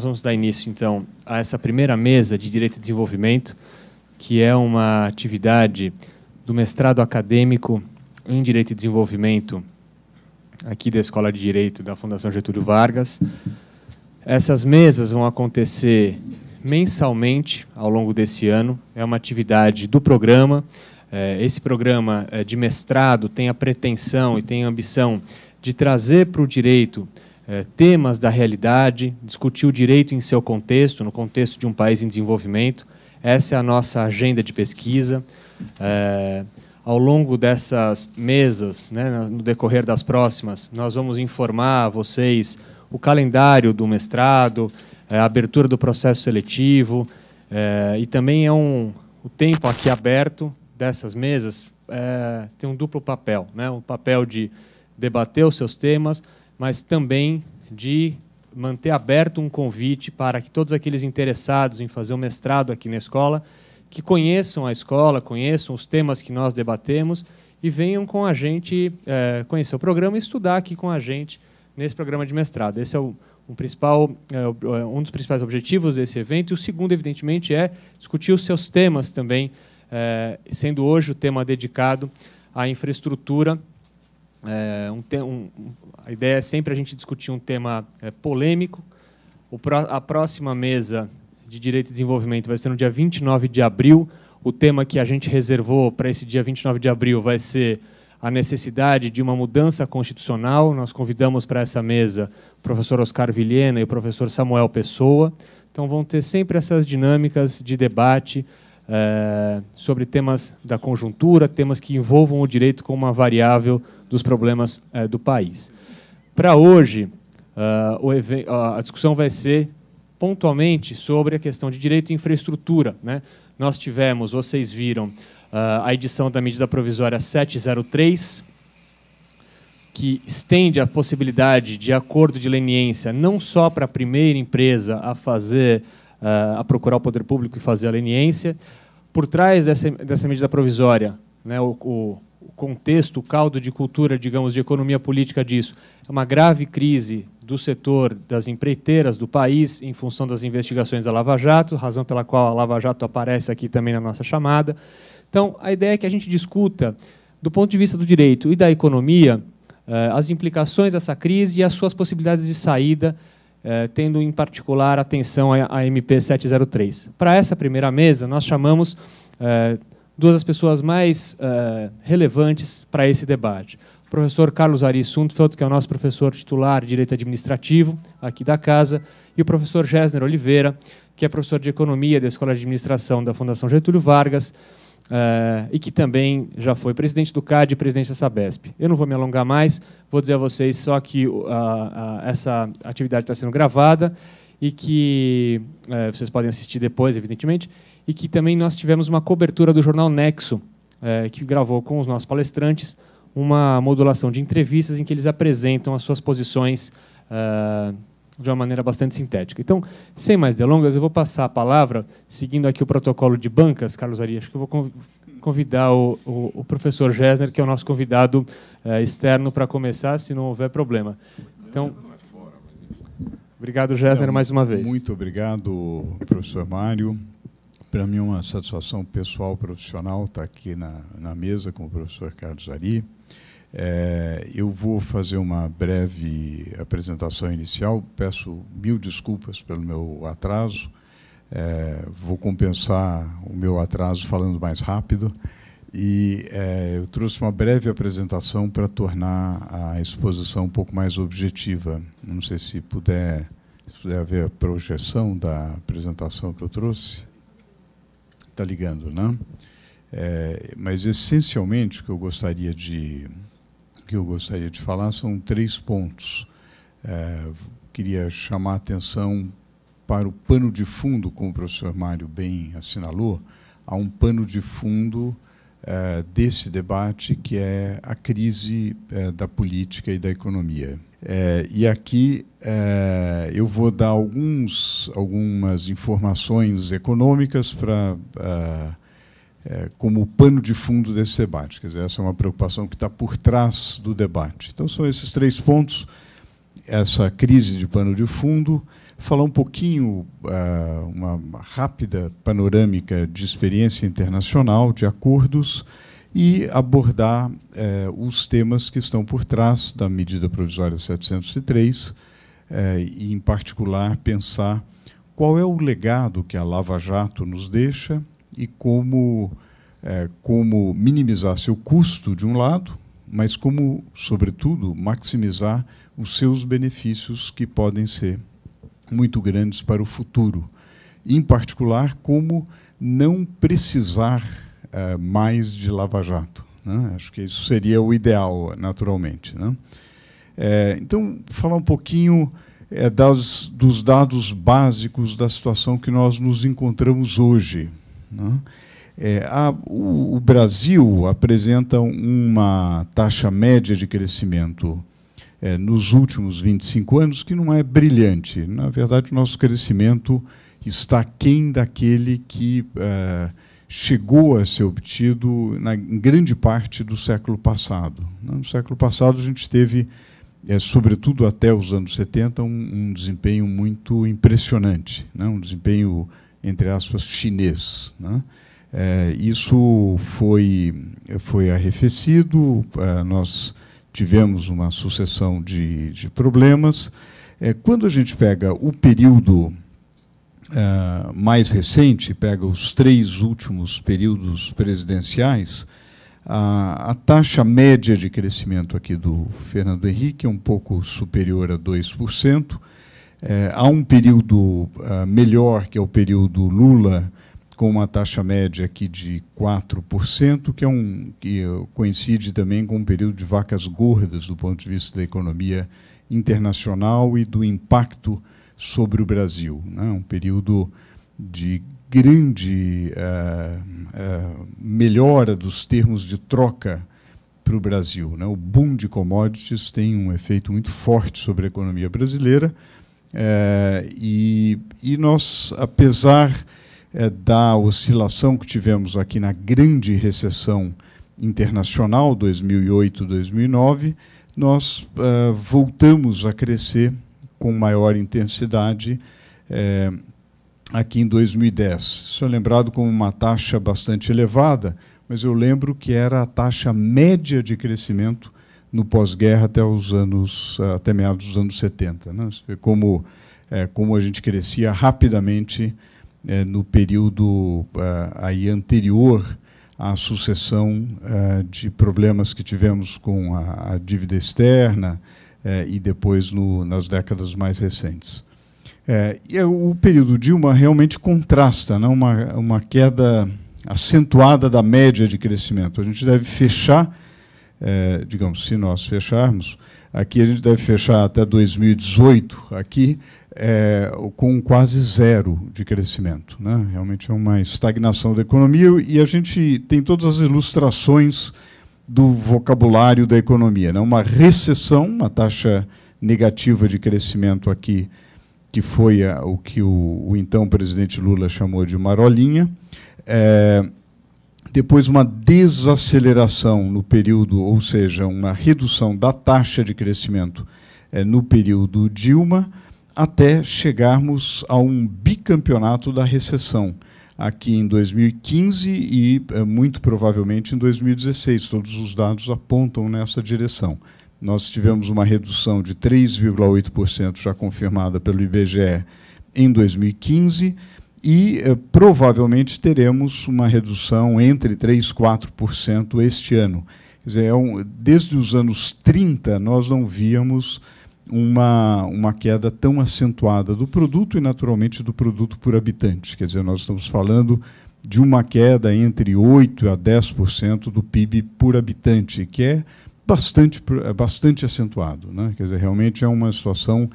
nós vamos dar início, então, a essa primeira mesa de Direito e Desenvolvimento, que é uma atividade do mestrado acadêmico em Direito e Desenvolvimento aqui da Escola de Direito da Fundação Getúlio Vargas. Essas mesas vão acontecer mensalmente ao longo desse ano. É uma atividade do programa. É, esse programa é, de mestrado tem a pretensão e tem a ambição de trazer para o direito é, temas da realidade, discutir o direito em seu contexto, no contexto de um país em desenvolvimento. Essa é a nossa agenda de pesquisa. É, ao longo dessas mesas, né, no decorrer das próximas, nós vamos informar vocês o calendário do mestrado, é, a abertura do processo seletivo, é, e também é um, o tempo aqui aberto dessas mesas é, tem um duplo papel, né, um papel de debater os seus temas, mas também de manter aberto um convite para que todos aqueles interessados em fazer o mestrado aqui na escola, que conheçam a escola, conheçam os temas que nós debatemos e venham com a gente é, conhecer o programa e estudar aqui com a gente nesse programa de mestrado. Esse é o, um, principal, é, um dos principais objetivos desse evento. E o segundo, evidentemente, é discutir os seus temas também, é, sendo hoje o tema dedicado à infraestrutura é, um, um, a ideia é sempre a gente discutir um tema é, polêmico. Pro, a próxima mesa de Direito e Desenvolvimento vai ser no dia 29 de abril. O tema que a gente reservou para esse dia 29 de abril vai ser a necessidade de uma mudança constitucional. Nós convidamos para essa mesa o professor Oscar Vilhena e o professor Samuel Pessoa. Então vão ter sempre essas dinâmicas de debate é, sobre temas da conjuntura, temas que envolvam o direito como uma variável dos problemas é, do país. Para hoje, uh, a discussão vai ser pontualmente sobre a questão de direito e infraestrutura. Né? Nós tivemos, vocês viram, uh, a edição da medida provisória 703, que estende a possibilidade de acordo de leniência não só para a primeira empresa a fazer, uh, a procurar o poder público e fazer a leniência. Por trás dessa, dessa medida provisória, né, o, o contexto, o caldo de cultura, digamos, de economia política disso, é uma grave crise do setor das empreiteiras do país em função das investigações da Lava Jato, razão pela qual a Lava Jato aparece aqui também na nossa chamada. Então, a ideia é que a gente discuta, do ponto de vista do direito e da economia, eh, as implicações dessa crise e as suas possibilidades de saída, eh, tendo em particular atenção à MP 703. Para essa primeira mesa, nós chamamos eh, duas das pessoas mais uh, relevantes para esse debate. O professor Carlos Ari Sundfeld, que é o nosso professor titular de Direito Administrativo aqui da casa, e o professor Gessner Oliveira, que é professor de Economia da Escola de Administração da Fundação Getúlio Vargas, uh, e que também já foi presidente do CAD e presidente da Sabesp. Eu não vou me alongar mais, vou dizer a vocês só que uh, essa atividade está sendo gravada e que vocês podem assistir depois, evidentemente, e que também nós tivemos uma cobertura do jornal Nexo, é, que gravou com os nossos palestrantes uma modulação de entrevistas em que eles apresentam as suas posições uh, de uma maneira bastante sintética. Então, sem mais delongas, eu vou passar a palavra, seguindo aqui o protocolo de bancas, Carlos Ari, acho que eu vou convidar o, o, o professor Gessner, que é o nosso convidado uh, externo, para começar, se não houver problema. Então, obrigado, Gessner, mais uma vez. Muito obrigado, professor Mário. Para mim é uma satisfação pessoal, profissional, estar aqui na, na mesa com o professor Carlos Ari. É, eu vou fazer uma breve apresentação inicial. Peço mil desculpas pelo meu atraso. É, vou compensar o meu atraso falando mais rápido. E é, eu trouxe uma breve apresentação para tornar a exposição um pouco mais objetiva. Não sei se puder, se puder ver a projeção da apresentação que eu trouxe está ligando, né? É, mas essencialmente o que eu gostaria de que eu gostaria de falar são três pontos. É, queria chamar a atenção para o pano de fundo, como o professor Mário bem assinalou, há um pano de fundo é, desse debate que é a crise é, da política e da economia. É, e aqui é, eu vou dar alguns, algumas informações econômicas para é, é, como pano de fundo desse debate. Quer dizer, essa é uma preocupação que está por trás do debate. Então, são esses três pontos. essa crise de pano de fundo, falar um pouquinho, uh, uma rápida panorâmica de experiência internacional, de acordos, e abordar uh, os temas que estão por trás da medida provisória 703, uh, e, em particular, pensar qual é o legado que a Lava Jato nos deixa e como, como minimizar seu custo, de um lado, mas como, sobretudo, maximizar os seus benefícios que podem ser muito grandes para o futuro. Em particular, como não precisar uh, mais de lava-jato. Né? Acho que isso seria o ideal, naturalmente. Né? É, então, falar um pouquinho é, das, dos dados básicos da situação que nós nos encontramos hoje. Né? É, a, o, o, Brasil apresenta uma taxa média de crescimento é, nos últimos 25 anos que não é brilhante. Na verdade, o nosso crescimento está aquém daquele que é, chegou a ser obtido na, em grande parte do século passado. No século passado, a gente teve, é, sobretudo até os anos 70, um, um desempenho muito impressionante, né? um desempenho, entre aspas, chinês. Né? É, isso foi, foi arrefecido, é, nós tivemos uma sucessão de, de problemas. É, quando a gente pega o período é, mais recente, pega os três últimos períodos presidenciais, a, a, taxa média de crescimento aqui do Fernando Henrique é um pouco superior a 2%. É, há um período uh, melhor, que é o período Lula, com uma taxa média aqui de 4%, que, é um, que coincide também com um período de vacas gordas do ponto de vista da economia internacional e do impacto sobre o Brasil. Né? Um período de grande uh, uh, melhora dos termos de troca para o Brasil. Né? O boom de commodities tem um efeito muito forte sobre a economia brasileira uh, e, e nós, apesar é, da oscilação que tivemos aqui na grande recessão internacional, 2008-2009, nós uh, voltamos a crescer com maior intensidade aqui em 2010. Isso é lembrado como uma taxa bastante elevada, mas eu lembro que era a taxa média de crescimento no pós-guerra até os anos até meados dos anos 70, né? Como é, como a gente crescia rapidamente é, no período é, aí anterior à sucessão é, de problemas que tivemos com a, a dívida externa é, e depois no, nas décadas mais recentes. E o período Dilma realmente contrasta, né, uma, uma queda acentuada da média de crescimento. A gente deve fechar, digamos, se nós fecharmos, aqui a gente deve fechar até 2018, aqui é, com quase zero de crescimento. Né? Realmente é uma estagnação da economia e a gente tem todas as ilustrações do vocabulário da economia. Né? Uma recessão, uma taxa negativa de crescimento aqui, que foi a, o que o, o, então presidente Lula chamou de marolinha. É, depois, uma desaceleração no período, ou seja, uma redução da taxa de crescimento é, no período Dilma até chegarmos a um bicampeonato da recessão aqui em 2015 e eh, muito provavelmente em 2016. Todos os dados apontam nessa direção. Nós tivemos uma redução de 3,8% já confirmada pelo IBGE em 2015 e eh, provavelmente teremos uma redução entre 3 e 4% este ano. Quer dizer, é um, desde os anos 30 nós não víamos uma, uma queda tão acentuada do produto e, naturalmente, do produto por habitante. Quer dizer, nós estamos falando de uma queda entre 8% a 10% do PIB por habitante, que é bastante, é bastante acentuado. Né? Quer dizer, realmente é uma situação,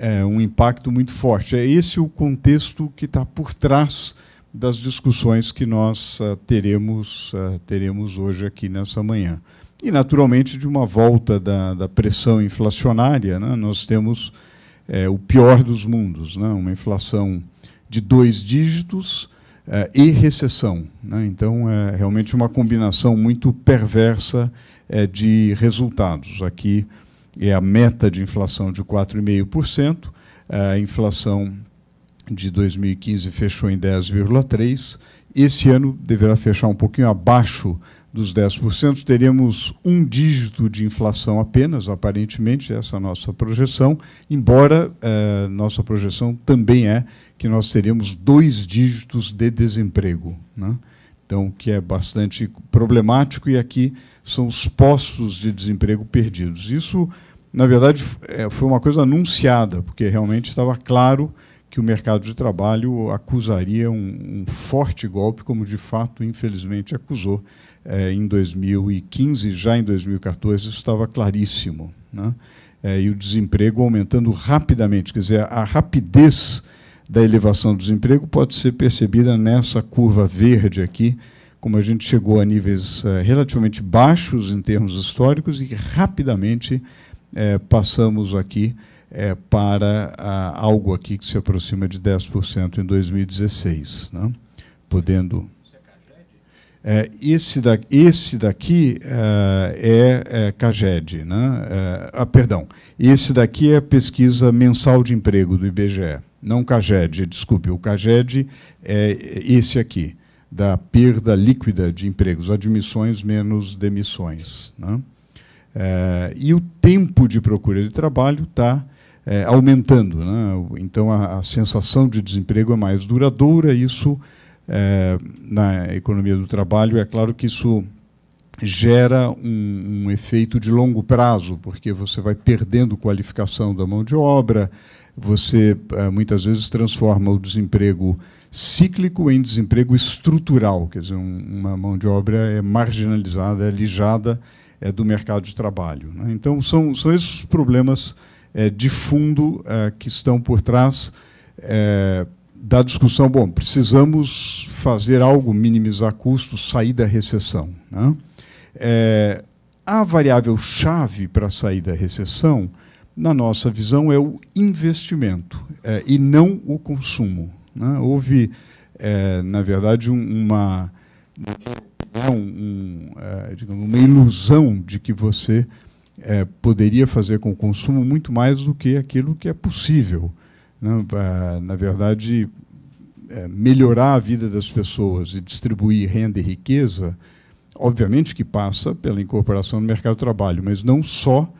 é, um impacto muito forte. É esse o contexto que está por trás das discussões que nós uh, teremos, uh, teremos hoje aqui nessa manhã. E, naturalmente, de uma volta da, da pressão inflacionária, né, nós temos é, o pior dos mundos, né, uma inflação de dois dígitos é, e recessão. Né, então, é realmente uma combinação muito perversa de resultados. Aqui, é a meta de inflação de 4,5%. A inflação de 2015 fechou em 10,3%. Esse ano deverá fechar um pouquinho abaixo dos 10%. Teremos um dígito de inflação apenas, aparentemente, essa é a nossa projeção, embora eh, nossa projeção também é que nós teremos dois dígitos de desemprego. Né? Então, que é bastante problemático, e aqui são os postos de desemprego perdidos. Isso, na verdade, é, foi uma coisa anunciada, porque realmente estava claro que o mercado de trabalho acusaria um, um forte golpe, como de fato, infelizmente, acusou é, em 2015, já em 2014, isso estava claríssimo. Né? É, e o desemprego aumentando rapidamente, quer dizer, a rapidez da elevação do desemprego pode ser percebida nessa curva verde aqui, como a gente chegou a níveis relativamente baixos em termos históricos e rapidamente uh, passamos aqui uh, para algo aqui que se aproxima de 10% em 2016, né? podendo é, esse, da, esse daqui é, é CAGED, né? ah, perdão, esse daqui é a pesquisa mensal de emprego do IBGE não CAGED, desculpe, o CAGED é esse aqui, da perda líquida de empregos, admissões menos demissões. Né? É, e o tempo de procura de trabalho está é, aumentando. Né? Então, a, a, sensação de desemprego é mais duradoura. Isso, é, na economia do trabalho, é claro que isso gera um, um efeito de longo prazo, porque você vai perdendo qualificação da mão de obra, você muitas vezes transforma o desemprego cíclico em desemprego estrutural, quer dizer, uma mão de obra é marginalizada, é lijada é do mercado de trabalho. Né? Então, são, são esses problemas é, de fundo é, que estão por trás é, da discussão. Bom, precisamos fazer algo, minimizar custos, sair da recessão. Né? a variável chave para sair da recessão na nossa visão, é o investimento é, e não o consumo. Né? Houve, é, na verdade, um, uma, um, um, é, digamos, uma ilusão de que você é, poderia fazer com o consumo muito mais do que aquilo que é possível. Né? É, na verdade, é, melhorar a vida das pessoas e distribuir renda e riqueza, obviamente que passa pela incorporação no mercado de trabalho, mas não só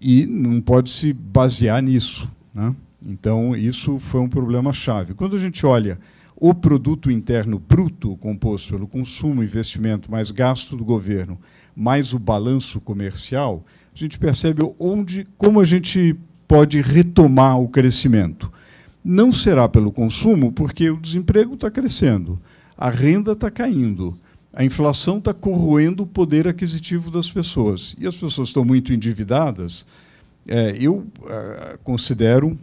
e não pode se basear nisso. Né? Então, isso foi um problema chave. Quando a gente olha o produto interno bruto, composto pelo consumo, investimento, mais gasto do governo, mais o balanço comercial, a gente percebe onde, como a gente pode retomar o crescimento. Não será pelo consumo, porque o desemprego está crescendo, a renda está caindo, a inflação está corroendo o poder aquisitivo das pessoas. E as pessoas estão muito endividadas. É, eu é, considero,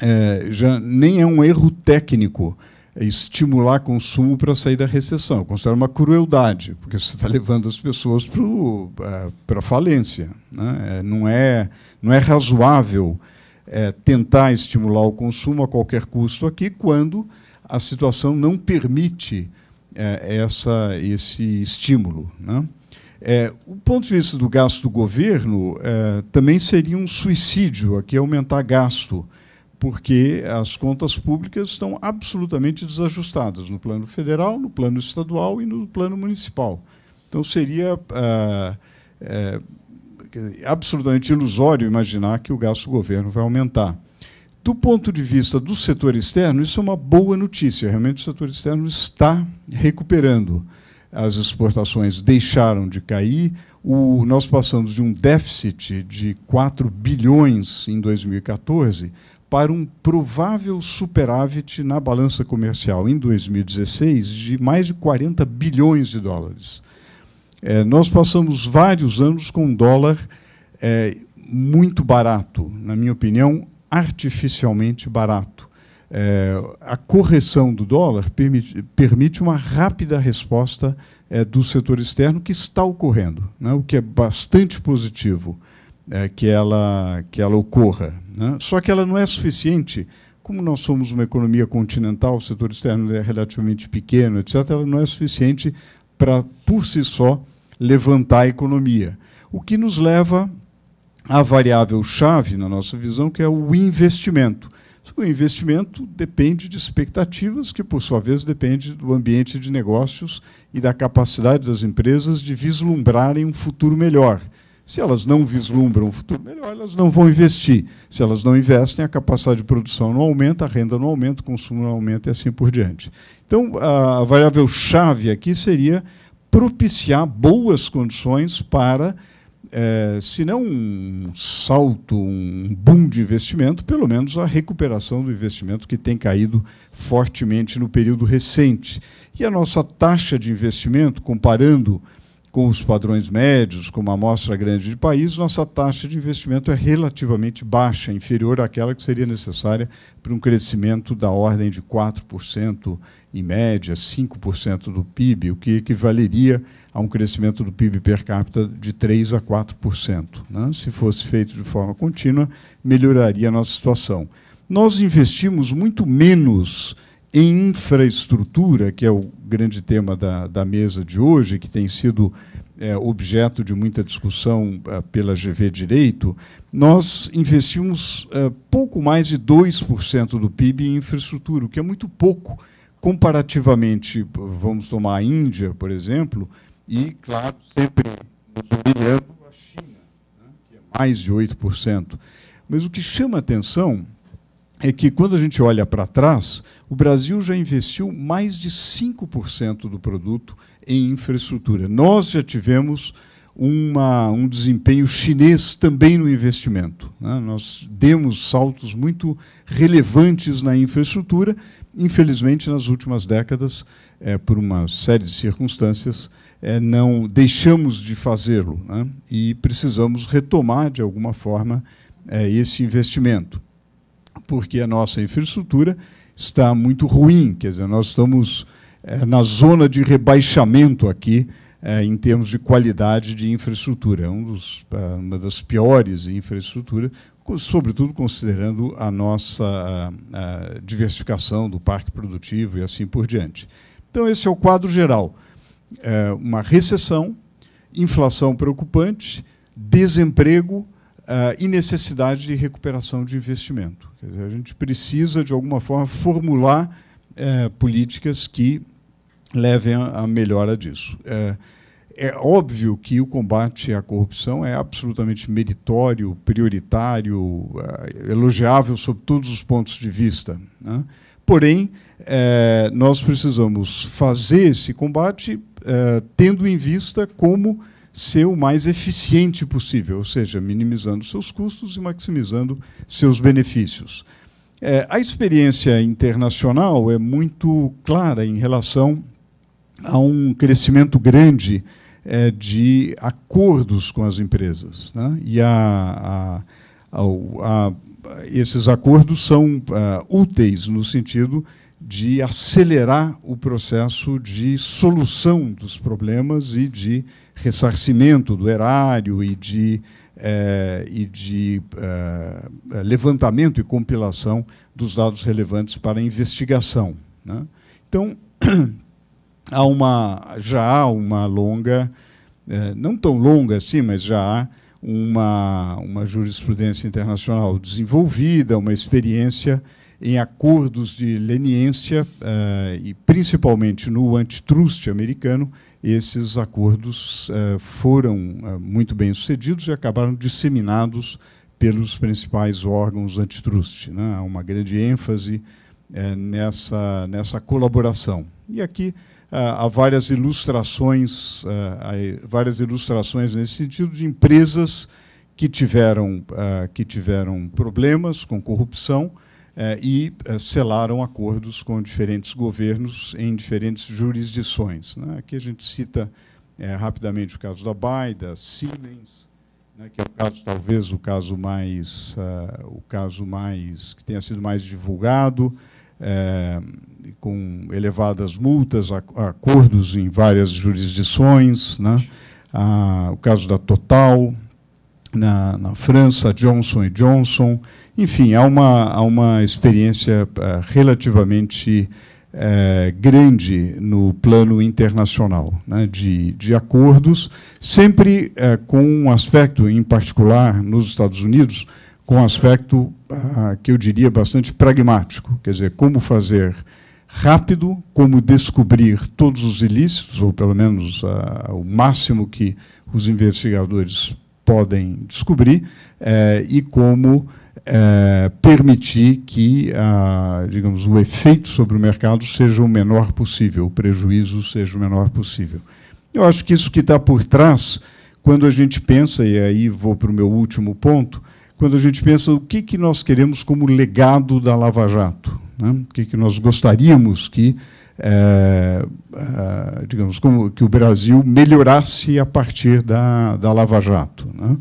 é, já nem é um erro técnico estimular consumo para sair da recessão. Eu considero uma crueldade, porque você está levando as pessoas para é, a falência. Né? É, não, é, não é razoável é, tentar estimular o consumo a qualquer custo aqui, quando a situação não permite é, essa, esse estímulo. Né? É, o ponto de vista do gasto do governo é, também seria um suicídio aqui aumentar gasto, porque as contas públicas estão absolutamente desajustadas no plano federal, no plano estadual e no plano municipal. Então seria é, absolutamente ilusório imaginar que o gasto do governo vai aumentar. Do ponto de vista do setor externo, isso é uma boa notícia. Realmente, o setor externo está recuperando. As exportações deixaram de cair. O, nós passamos de um déficit de 4 bilhões em 2014 para um provável superávit na balança comercial em 2016 de mais de 40 bilhões de dólares. É, nós passamos vários anos com um dólar é, muito barato, na minha opinião, artificialmente barato. É, a correção do dólar permite, permite uma rápida resposta é, do setor externo que está ocorrendo, né, o que é bastante positivo é, que, ela, que ela ocorra. Né. Só que ela não é suficiente, como nós somos uma economia continental, o setor externo é relativamente pequeno, etc., ela não é suficiente para, por si só, levantar a economia. O que nos leva a variável chave na nossa visão, que é o investimento. O investimento depende de expectativas, que, por sua vez, depende do ambiente de negócios e da capacidade das empresas de vislumbrarem um futuro melhor. Se elas não vislumbram um futuro melhor, elas não vão investir. Se elas não investem, a capacidade de produção não aumenta, a renda não aumenta, o consumo não aumenta e assim por diante. Então, a variável chave aqui seria propiciar boas condições para é, se não um salto, um boom de investimento, pelo menos a recuperação do investimento que tem caído fortemente no período recente. E a nossa taxa de investimento, comparando com os padrões médios, com uma amostra grande de países, nossa taxa de investimento é relativamente baixa, inferior àquela que seria necessária para um crescimento da ordem de 4% em média, 5% do PIB, o que equivaleria a um crescimento do PIB per capita de 3% a 4%. Né? Se fosse feito de forma contínua, melhoraria a nossa situação. Nós investimos muito menos em infraestrutura, que é o grande tema da, da mesa de hoje, que tem sido é, objeto de muita discussão é, pela GV Direito, nós investimos é, pouco mais de 2% do PIB em infraestrutura, o que é muito pouco comparativamente. Vamos tomar a Índia, por exemplo, e, claro, sempre nos humilhando a China, né, que é mais de 8%. Mas o que chama atenção é que, quando a gente olha para trás, o Brasil já investiu mais de 5% do produto em infraestrutura. Nós já tivemos uma, um desempenho chinês também no investimento. Né? Nós demos saltos muito relevantes na infraestrutura. Infelizmente, nas últimas décadas, é, por uma série de circunstâncias, é, não deixamos de fazê-lo né? e precisamos retomar, de alguma forma, é, esse investimento porque a nossa infraestrutura está muito ruim, quer dizer, nós estamos é, na zona de rebaixamento aqui é, em termos de qualidade de infraestrutura. É um dos, é, uma das piores infraestruturas, sobretudo considerando a nossa a, a diversificação do parque produtivo e assim por diante. Então, esse é o quadro geral. É, uma recessão, inflação preocupante, desemprego, uh, e necessidade de recuperação de investimento. Dizer, a gente precisa, de alguma forma, formular uh, políticas que levem à melhora disso. Uh, é óbvio que o combate à corrupção é absolutamente meritório, prioritário, elogiável sob todos os pontos de vista. Né? Porém, nós precisamos fazer esse combate tendo em vista como ser o mais eficiente possível, ou seja, minimizando seus custos e maximizando seus benefícios. É, a experiência internacional é muito clara em relação a um crescimento grande é, de acordos com as empresas. Né? E a, a, a, esses acordos são uh, úteis no sentido de acelerar o processo de solução dos problemas e de ressarcimento do erário e de, é, e de é, levantamento e compilação dos dados relevantes para investigação. Né? Então, há uma, já há uma longa, é, não tão longa assim, mas já há uma, uma jurisprudência internacional desenvolvida, uma experiência em acordos de leniência, e principalmente no antitrust americano, esses acordos uh, foram uh, muito bem sucedidos e acabaram disseminados pelos principais órgãos antitrust. Né? Há uma grande ênfase nessa, nessa colaboração. E aqui há várias ilustrações, há várias ilustrações nesse sentido de empresas que tiveram, que tiveram problemas com corrupção, eh, e eh, selaram acordos com diferentes governos em diferentes jurisdições. Né? Aqui a gente cita eh, rapidamente o caso da BAE, da Siemens, né, que é o caso talvez o caso mais o caso mais que tenha sido mais divulgado com elevadas multas acordos em várias jurisdições né? Ah, o caso da Total na, na França Johnson Johnson enfim, há uma, há uma experiência uh, relativamente é, grande no plano internacional, né, de, de acordos, sempre é, com um aspecto, em particular nos Estados Unidos, com um aspecto ah, que eu diria bastante pragmático, quer dizer, como fazer rápido, como descobrir todos os ilícitos, ou pelo menos ah, o máximo que os investigadores podem descobrir, eh, e como é, permitir que, a, digamos, o efeito sobre o mercado seja o menor possível, o prejuízo seja o menor possível. Eu acho que isso que está por trás, quando a gente pensa, e aí vou para o meu último ponto, quando a gente pensa o que, que nós queremos como legado da Lava Jato, né? o que, que nós gostaríamos que, é, é, digamos, como, que o Brasil melhorasse a partir da, da Lava Jato, né?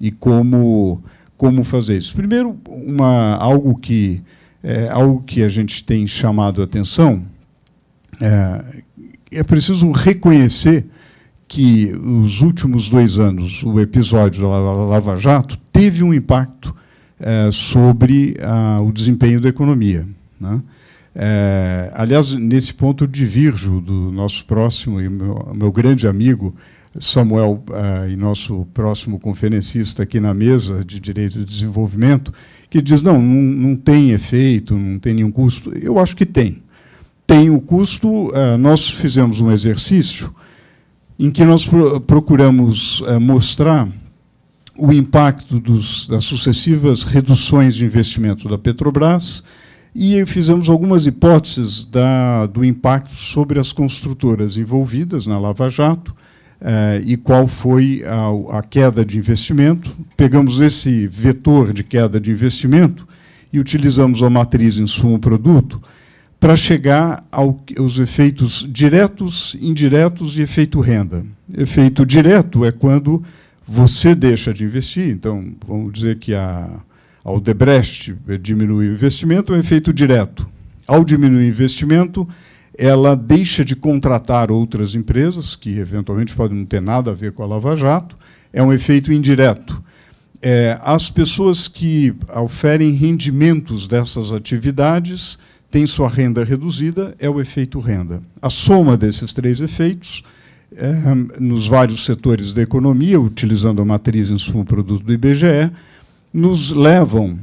e como como fazer isso. Primeiro, uma, algo, que, é, algo que a gente tem chamado a atenção é, é preciso reconhecer que os últimos dois anos, o episódio da Lava Jato teve um impacto é, sobre a, o desempenho da economia. Né? É, aliás, nesse ponto eu divirjo do nosso próximo e meu, meu grande amigo Samuel, uh, e nosso próximo conferencista aqui na mesa de Direito de Desenvolvimento, que diz: não, não, não tem efeito, não tem nenhum custo. Eu acho que tem. Tem o custo. Uh, nós fizemos um exercício em que nós pro procuramos uh, mostrar o impacto dos, das sucessivas reduções de investimento da Petrobras e fizemos algumas hipóteses da, do impacto sobre as construtoras envolvidas na Lava Jato e qual foi a, a, queda de investimento. Pegamos esse vetor de queda de investimento e utilizamos a matriz insumo-produto para chegar ao, aos efeitos diretos, indiretos e efeito renda. Efeito direto é quando você deixa de investir, então, vamos dizer que a, a Odebrecht diminui o investimento, é um efeito direto. Ao diminuir o investimento, ela deixa de contratar outras empresas, que eventualmente podem não ter nada a ver com a Lava Jato, é um efeito indireto. É, as pessoas que oferem rendimentos dessas atividades têm sua renda reduzida, é o efeito renda. A soma desses três efeitos, é, nos vários setores da economia, utilizando a matriz insumo-produto do IBGE, nos levam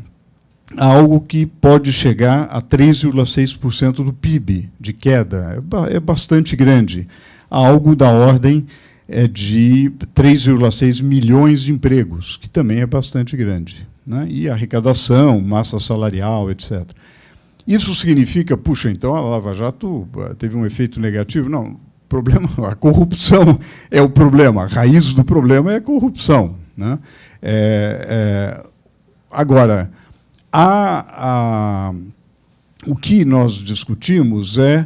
algo que pode chegar a 3,6% do PIB de queda. É, é bastante grande. Algo da ordem é de 3,6 milhões de empregos, que também é bastante grande. Né? E arrecadação, massa salarial, etc. Isso significa, puxa, então a Lava Jato eh, teve um efeito negativo? Não, problema, a corrupção é o problema, a raiz do problema é a corrupção. Né? É, é, agora, a, a, o que nós discutimos é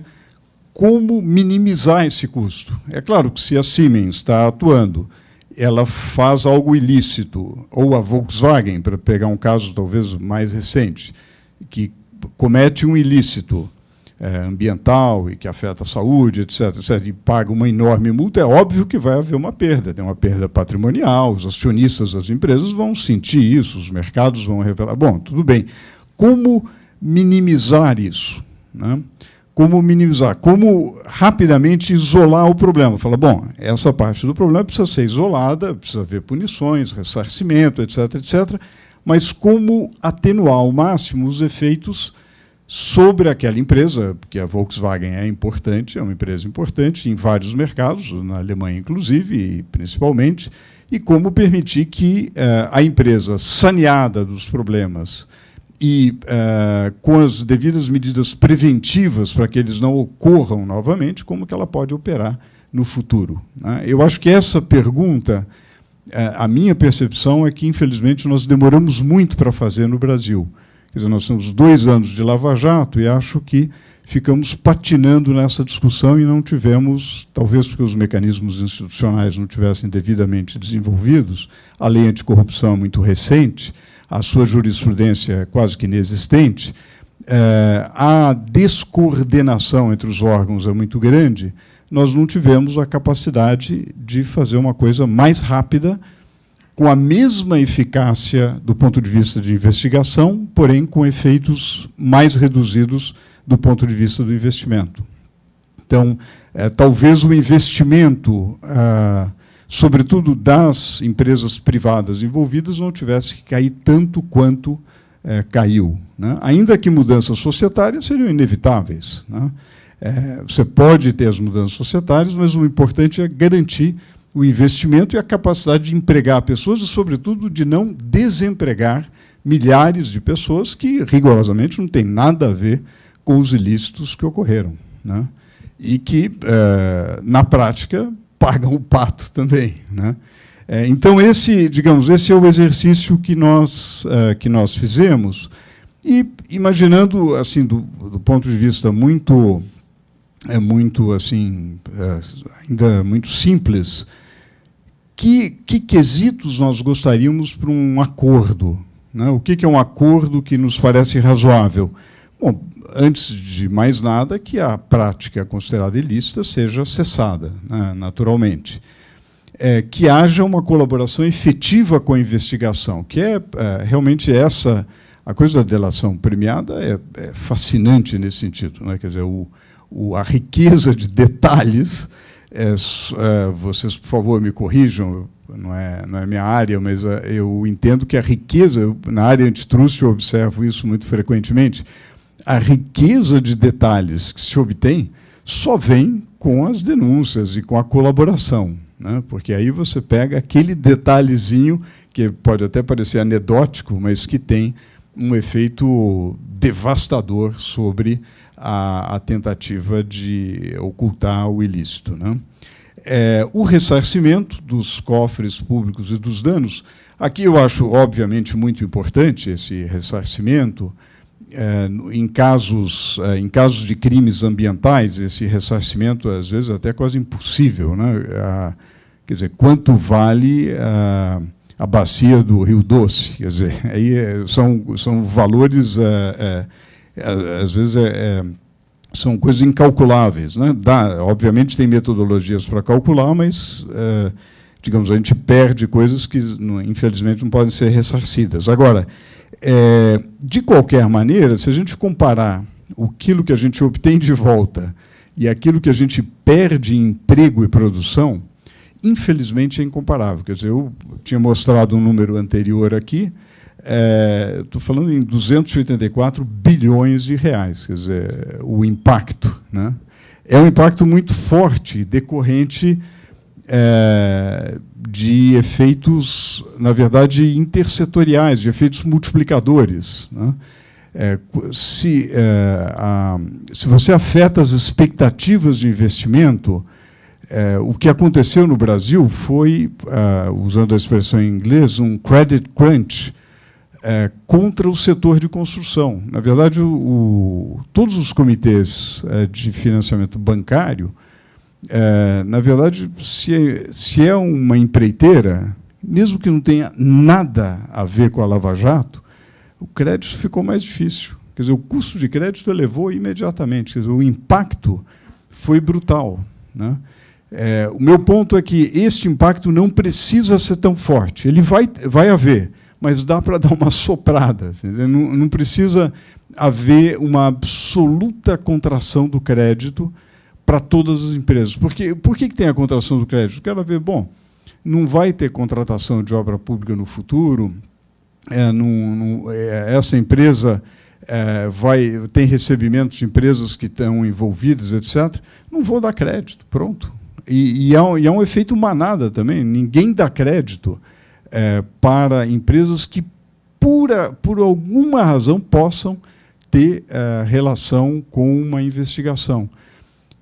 como minimizar esse custo. É claro que se a Siemens está atuando, ela faz algo ilícito, ou a Volkswagen, para pegar um caso talvez mais recente, que comete um ilícito ambiental e que afeta a saúde, etc., etc., e paga uma enorme multa, é óbvio que vai haver uma perda, tem uma perda patrimonial, os acionistas das empresas vão sentir isso, os mercados vão revelar. Bom, tudo bem. Como minimizar isso? Né? Como minimizar? Como rapidamente isolar o problema? Fala, bom, essa parte do problema precisa ser isolada, precisa haver punições, ressarcimento, etc., etc., mas como atenuar ao máximo os efeitos sobre aquela empresa, porque a Volkswagen é importante, é uma empresa importante em vários mercados, na Alemanha inclusive, e principalmente, e como permitir que uh, a empresa, saneada dos problemas e uh, com as devidas medidas preventivas para que eles não ocorram novamente, como que ela pode operar no futuro. Né? Eu acho que essa pergunta, uh, a minha percepção é que, infelizmente, nós demoramos muito para fazer no Brasil. Quer dizer, nós temos dois anos de Lava Jato e acho que ficamos patinando nessa discussão e não tivemos, talvez porque os mecanismos institucionais não tivessem devidamente desenvolvidos, a lei anticorrupção é muito recente, a sua jurisprudência é quase que inexistente, é, a descoordenação entre os órgãos é muito grande, nós não tivemos a capacidade de fazer uma coisa mais rápida com a mesma eficácia do ponto de vista de investigação, porém com efeitos mais reduzidos do ponto de vista do investimento. Então, é, talvez o investimento, ah, sobretudo das empresas privadas envolvidas, não tivesse que cair tanto quanto é, caiu. Né? Ainda que mudanças societárias seriam inevitáveis. Né? É, você pode ter as mudanças societárias, mas o importante é garantir o investimento e a capacidade de empregar pessoas e, sobretudo, de não desempregar milhares de pessoas que rigorosamente não tem nada a ver com os ilícitos que ocorreram. Né? E que, é, na prática, pagam o pato também. Né? É, então, esse, digamos, esse é o exercício que nós, é, que nós fizemos. E imaginando, assim, do, do ponto de vista muito, é muito assim, ainda muito simples, que, que quesitos nós gostaríamos para um acordo? Né? O que, que é um acordo que nos parece razoável? Bom, antes de mais nada, que a prática considerada ilícita seja cessada, né, naturalmente. É, que haja uma colaboração efetiva com a investigação, que é, é realmente essa a coisa da delação premiada é, é fascinante nesse sentido, né? quer dizer, o, o, a riqueza de detalhes é, é, vocês, por favor, me corrijam, não é, não é minha área, mas é, eu entendo que a riqueza, na área antitrust eu observo isso muito frequentemente, a riqueza de detalhes que se obtém só vem com as denúncias e com a colaboração. Né? Porque aí você pega aquele detalhezinho que pode até parecer anedótico, mas que tem um efeito devastador sobre a, a tentativa de ocultar o ilícito. Né? É, o ressarcimento dos cofres públicos e dos danos, aqui eu acho, obviamente, muito importante esse ressarcimento. É, em, casos, é, em casos de crimes ambientais, esse ressarcimento, às vezes, é até quase impossível. Né? A, quer dizer, quanto vale a, a bacia do Rio Doce? Quer dizer, aí é, são, são valores é, é, às vezes são coisas incalculáveis. Né? Dá, obviamente tem metodologias para calcular, mas digamos a gente perde coisas que infelizmente não podem ser ressarcidas. Agora, de qualquer maneira, se a gente comparar aquilo que a gente obtém de volta e aquilo que a gente perde em emprego e produção, infelizmente é incomparável. Quer dizer, eu tinha mostrado um número anterior aqui, Estou é, falando em 284 bilhões de reais, quer dizer, o impacto. Né? É um impacto muito forte, decorrente é, de efeitos, na verdade, intersetoriais, de efeitos multiplicadores. Né? É, se, é, a, se você afeta as expectativas de investimento, é, o que aconteceu no Brasil foi, uh, usando a expressão em inglês, um credit crunch, é, contra o setor de construção. Na verdade, o, o, todos os comitês é, de financiamento bancário, é, na verdade, se é, se é uma empreiteira, mesmo que não tenha nada a ver com a Lava Jato, o crédito ficou mais difícil. Quer dizer, o custo de crédito elevou imediatamente. Quer dizer, o impacto foi brutal. Né? É, o meu ponto é que este impacto não precisa ser tão forte. Ele vai, vai haver mas dá para dar uma soprada. Assim, não, não, precisa haver uma absoluta contração do crédito para todas as empresas. Porque, por que, que tem a contração do crédito? Quero ver, bom, não vai ter contratação de obra pública no futuro, é, não, não, é, essa empresa é, vai tem recebimentos de empresas que estão envolvidas, etc. Não vou dar crédito, pronto. E, e, há, e há um efeito manada também, ninguém dá crédito é, para empresas que, por, por alguma razão, possam ter é, relação com uma investigação.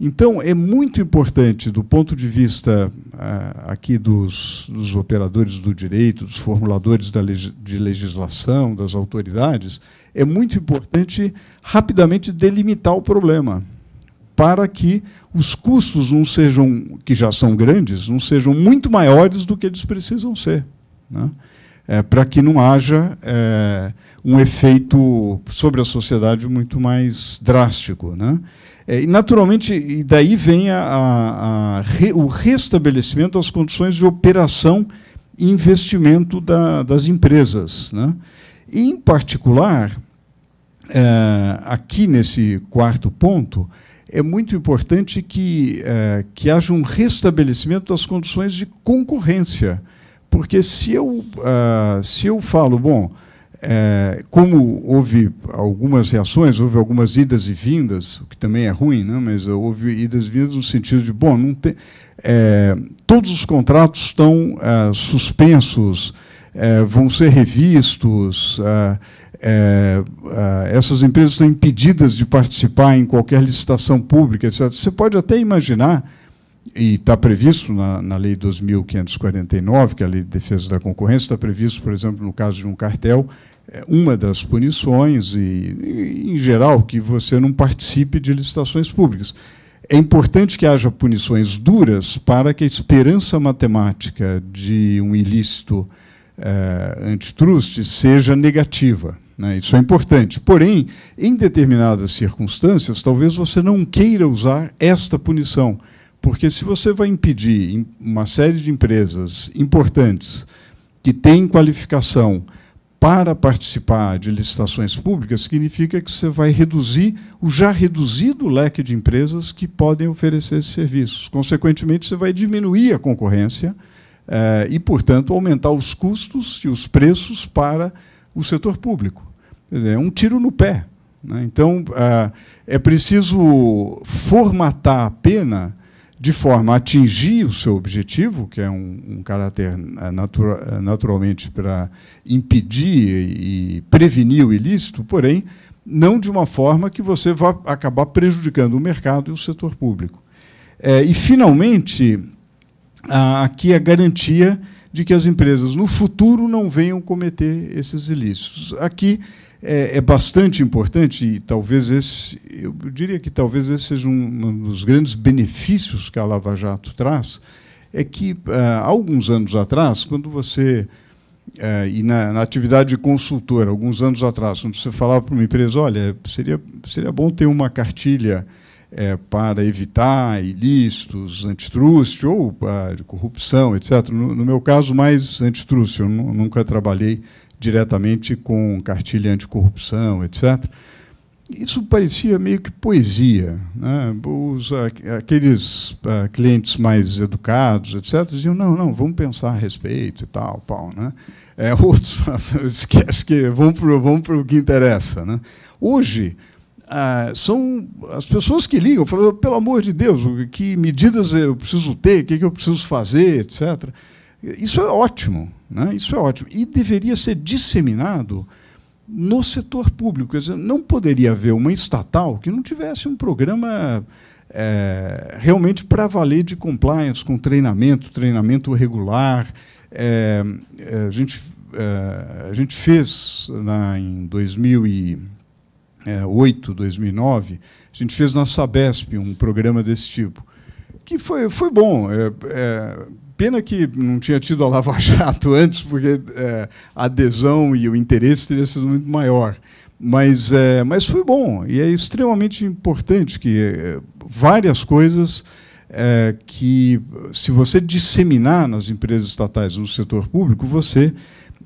Então, é muito importante, do ponto de vista é, aqui dos, dos, operadores do direito, dos formuladores leg de legislação, das autoridades, é muito importante rapidamente delimitar o problema, para que os custos não sejam, que já são grandes, não sejam muito maiores do que eles precisam ser né? é, para que não haja é, um efeito sobre a sociedade muito mais drástico. Né? É, e, naturalmente, e daí vem a, a, a re, o restabelecimento das condições de operação e investimento da, das empresas. Né? E, em particular, é, aqui nesse quarto ponto, é muito importante que, é, que haja um restabelecimento das condições de concorrência. Porque se eu, uh, se eu falo, bom, é, como houve algumas reações, houve algumas idas e vindas, o que também é ruim, né? mas houve idas e vindas no sentido de, bom, não tem, é, todos os contratos estão é, suspensos, é, vão ser revistos, é, essas empresas estão impedidas de participar em qualquer licitação pública, etc. Você pode até imaginar, e está previsto na, na Lei 2.549, que é a Lei de Defesa da Concorrência, está previsto, por exemplo, no caso de um cartel, é, uma das punições, e, em geral, que você não participe de licitações públicas. É importante que haja punições duras para que a esperança matemática de um ilícito é, antitrust seja negativa. Né? Isso é importante. Porém, em determinadas circunstâncias, talvez você não queira usar esta punição, porque se você vai impedir uma série de empresas importantes que têm qualificação para participar de licitações públicas, significa que você vai reduzir o já reduzido leque de empresas que podem oferecer esses serviços. Consequentemente, você vai diminuir a concorrência eh, e, portanto, aumentar os custos e os preços para o setor público. É um tiro no pé. Né? Então, eh, é preciso formatar a pena de forma a atingir o seu objetivo, que é um, um caráter eh, natura, eh, naturalmente para impedir e prevenir o ilícito, porém, não de uma forma que você vá acabar prejudicando o mercado e o setor público. É, e, finalmente, aqui a garantia de que as empresas no futuro não venham cometer esses ilícitos. Aqui é, é, bastante importante e talvez esse, eu diria que talvez esse seja um, dos grandes benefícios que a Lava Jato traz, é que há alguns anos atrás, quando você é, e na, na, atividade consultora, alguns anos atrás, quando você falava para uma empresa, olha, seria, seria bom ter uma cartilha é, para evitar ilícitos, antitrust ou de corrupção, etc. No, no, meu caso, mais antitrust. Eu nunca trabalhei diretamente com cartilha anticorrupção, etc. Isso parecia meio que poesia. Né? Os, aqueles uh, clientes mais educados, etc., diziam: não, não, vamos pensar a respeito e tal, pau. Né? É, outros esquece que vamos para vamos o que interessa. Né? Hoje, ah, são as pessoas que ligam, falam, pelo amor de Deus, que medidas eu preciso ter, o que eu preciso fazer, etc. Isso é ótimo, né? isso é ótimo. E deveria ser disseminado no setor público. Dizer, não poderia haver uma estatal que não tivesse um programa é, realmente para valer de compliance, com treinamento, treinamento regular. É, é, a, gente, é, a gente fez na, em 2008, 2009, a gente fez na Sabesp um programa desse tipo, que foi, foi bom. Pena que não tinha tido a Lava Jato antes, porque é, a adesão e o interesse teria sido muito maior. Mas, é, mas foi bom, e é extremamente importante que é, várias coisas é, que, se você disseminar nas empresas estatais no setor público, você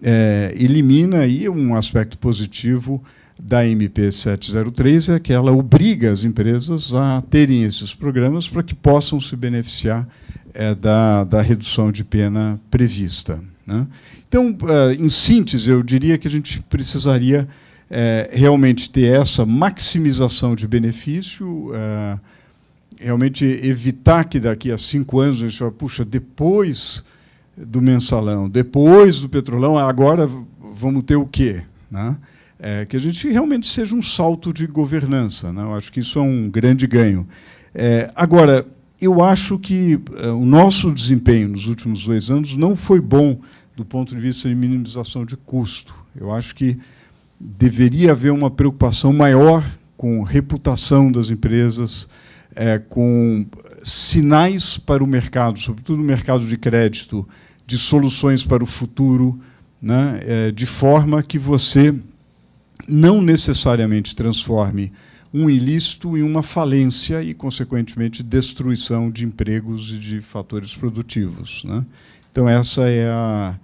é, elimina aí um aspecto positivo da MP 703, é que ela obriga as empresas a terem esses programas para que possam se beneficiar é, da, da redução de pena prevista. Né? Então, uh, em síntese, eu diria que a gente precisaria é, realmente ter essa maximização de benefício, uh, realmente evitar que daqui a cinco anos a gente fale, puxa, depois do mensalão, depois do petrolão, agora vamos ter o quê? Né? É, que a gente realmente seja um salto de governança. Né? Eu acho que isso é um grande ganho. É, agora, eu acho que uh, o nosso desempenho nos últimos dois anos não foi bom do ponto de vista de minimização de custo. Eu acho que deveria haver uma preocupação maior com reputação das empresas, é, com sinais para o mercado, sobretudo no mercado de crédito, de soluções para o futuro, né, é, de forma que você não necessariamente transforme um ilícito em uma falência e, consequentemente, destruição de empregos e de fatores produtivos. Né? Então, essa é a,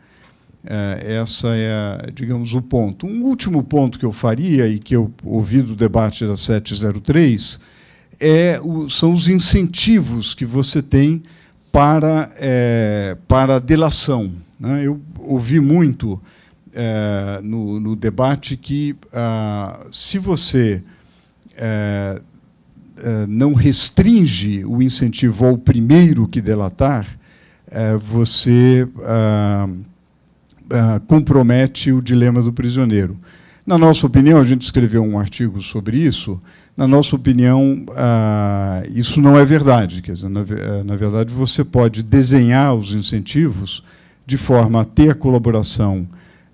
É, essa é, digamos, o ponto. Um último ponto que eu faria e que eu ouvi do debate da 703 é o, são os incentivos que você tem para, é, para a delação. Né? Eu ouvi muito é, no, no, debate que, ah, se você é, é, não restringe o incentivo ao primeiro que delatar, é, você ah, ah, compromete o dilema do prisioneiro. Na nossa opinião, a gente escreveu um artigo sobre isso. Na nossa opinião, ah, isso não é verdade. Quer dizer, eh, na, verdade, você pode desenhar os incentivos de forma a ter a colaboração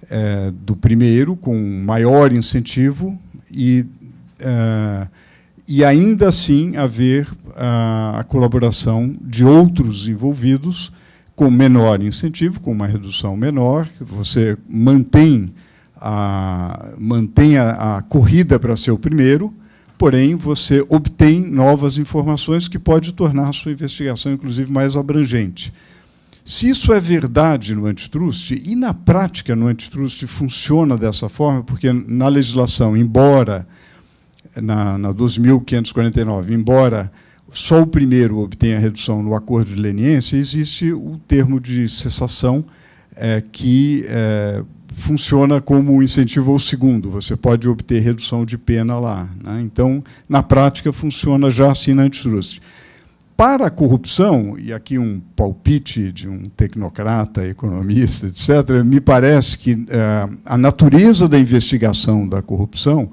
eh, do primeiro, com maior incentivo, e, eh, e ainda assim haver a colaboração de outros envolvidos com menor incentivo, com uma redução menor, você mantém a, mantém a, a corrida para ser o primeiro, porém você obtém novas informações que pode tornar a sua investigação, inclusive, mais abrangente. Se isso é verdade no antitrust, e na prática no antitrust funciona dessa forma, porque na legislação, embora, na, na 12.549, embora só o primeiro obtenha redução no acordo de leniência, existe o termo de cessação é, que é, funciona como incentivo ao segundo. Você pode obter redução de pena lá. Né? Então, na prática, funciona já assim na antitrust. Para a corrupção, e aqui um palpite de um tecnocrata, economista, etc., me parece que é, a natureza da investigação da corrupção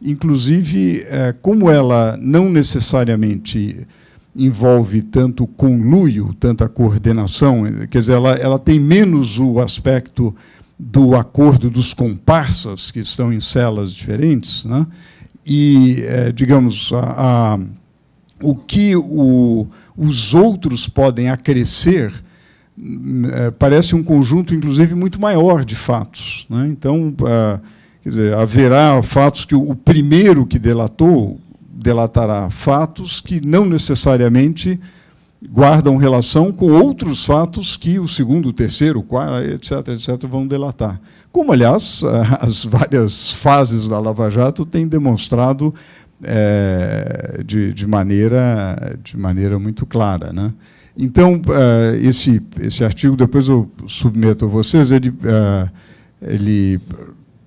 Inclusive, é, como ela não necessariamente envolve tanto conluio, tanta coordenação, quer dizer, ela, ela tem menos o aspecto do acordo dos comparsas, que estão em celas diferentes, né? e, é, digamos, a, a, o que o, os outros podem acrescer é, parece um conjunto, inclusive, muito maior de fatos. Né? Então, Quer dizer, haverá fatos que o primeiro que delatou delatará fatos que não necessariamente guardam relação com outros fatos que o segundo, o terceiro, o quarto, etc., etc., vão delatar. Como, aliás, as várias fases da Lava Jato têm demonstrado é, de, de, maneira, de maneira muito clara. Né? Então, é, esse, esse artigo, depois eu submeto a vocês, ele, é, ele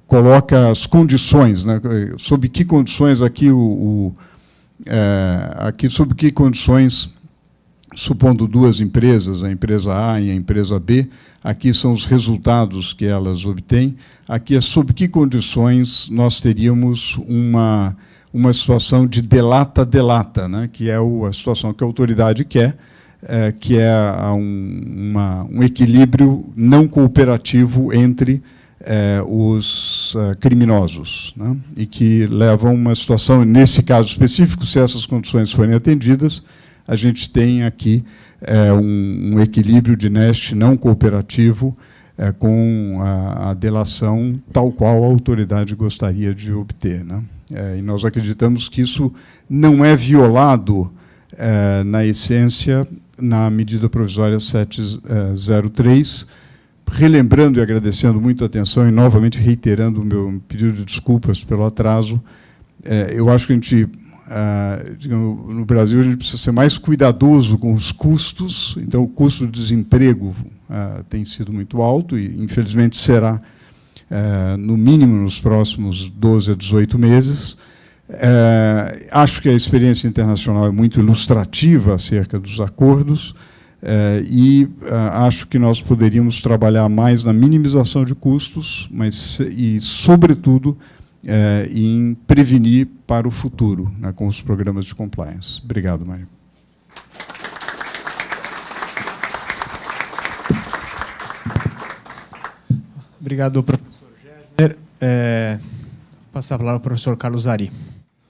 coloca as condições, né? sob que condições aqui o, o é, aqui sob que condições, supondo duas empresas, a empresa A e a empresa B, aqui são os resultados que elas obtêm, aqui é sob que condições nós teríamos uma uma situação de delata-delata, né? que é a situação que a autoridade quer, é, que é um, uma, um equilíbrio não cooperativo entre é, os uh, criminosos, né? e que levam a uma situação, nesse caso específico, se essas condições forem atendidas, a gente tem aqui é, um, um, equilíbrio de neste não cooperativo é, com a, a, delação tal qual a autoridade gostaria de obter. Né? E nós acreditamos que isso não é violado, na essência, na medida provisória 703, relembrando e agradecendo muito a atenção e novamente reiterando o meu pedido de desculpas pelo atraso, é, eu acho que a gente, ah, digamos, no Brasil, a gente precisa ser mais cuidadoso com os custos. Então, o custo do desemprego ah, tem sido muito alto e, infelizmente, será, é, no mínimo, nos próximos 12 a 18 meses. É, acho que a experiência internacional é muito ilustrativa acerca dos acordos. É, e acho que nós poderíamos trabalhar mais na minimização de custos, mas e, sobretudo, em prevenir para o futuro né, com os programas de compliance. Obrigado, Mário. Obrigado, professor. É, passar a palavra ao professor Carlos Ari.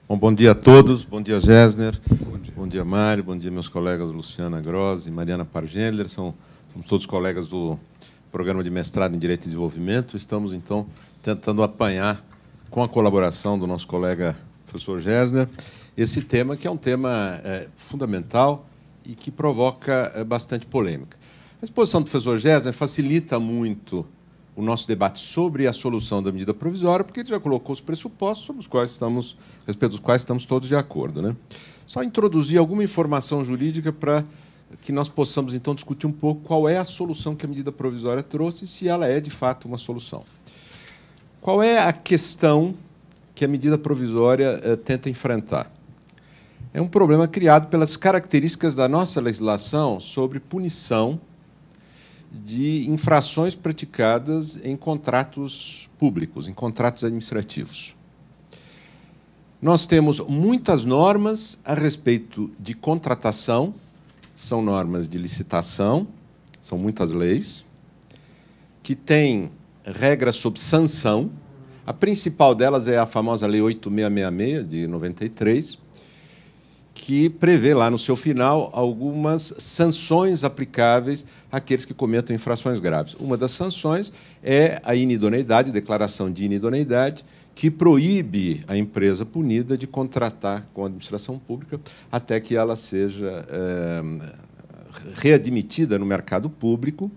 Bom, bom dia a todos. Bom dia, Gessner. Bom dia, bom dia Mário. Bom dia, meus colegas Luciana Gross e Mariana Pargendler. São, somos todos colegas do Programa de Mestrado em Direito e Desenvolvimento. Estamos, então, tentando apanhar, com a colaboração do nosso colega professor Gessner, esse tema que é um tema é, fundamental e que provoca é, bastante polêmica. A exposição do professor Gessner facilita muito o nosso debate sobre a solução da medida provisória, porque ele já colocou os pressupostos sobre os quais estamos, respeito dos quais estamos todos de acordo. Né? Só introduzir alguma informação jurídica para que nós possamos, então, discutir um pouco qual é a solução que a medida provisória trouxe e se ela é, de fato, uma solução. Qual é a questão que a medida provisória eh, tenta enfrentar? É um problema criado pelas características da nossa legislação sobre punição de infrações praticadas em contratos públicos, em contratos administrativos. Nós temos muitas normas a respeito de contratação, são normas de licitação, são muitas leis, que têm regras sobre sanção. A principal delas é a famosa Lei 8666, de 93, que prevê lá no seu final algumas sanções aplicáveis àqueles que cometam infrações graves. Uma das sanções é a inidoneidade, declaração de inidoneidade, que proíbe a empresa punida de contratar com a administração pública até que ela seja é, readmitida no mercado público.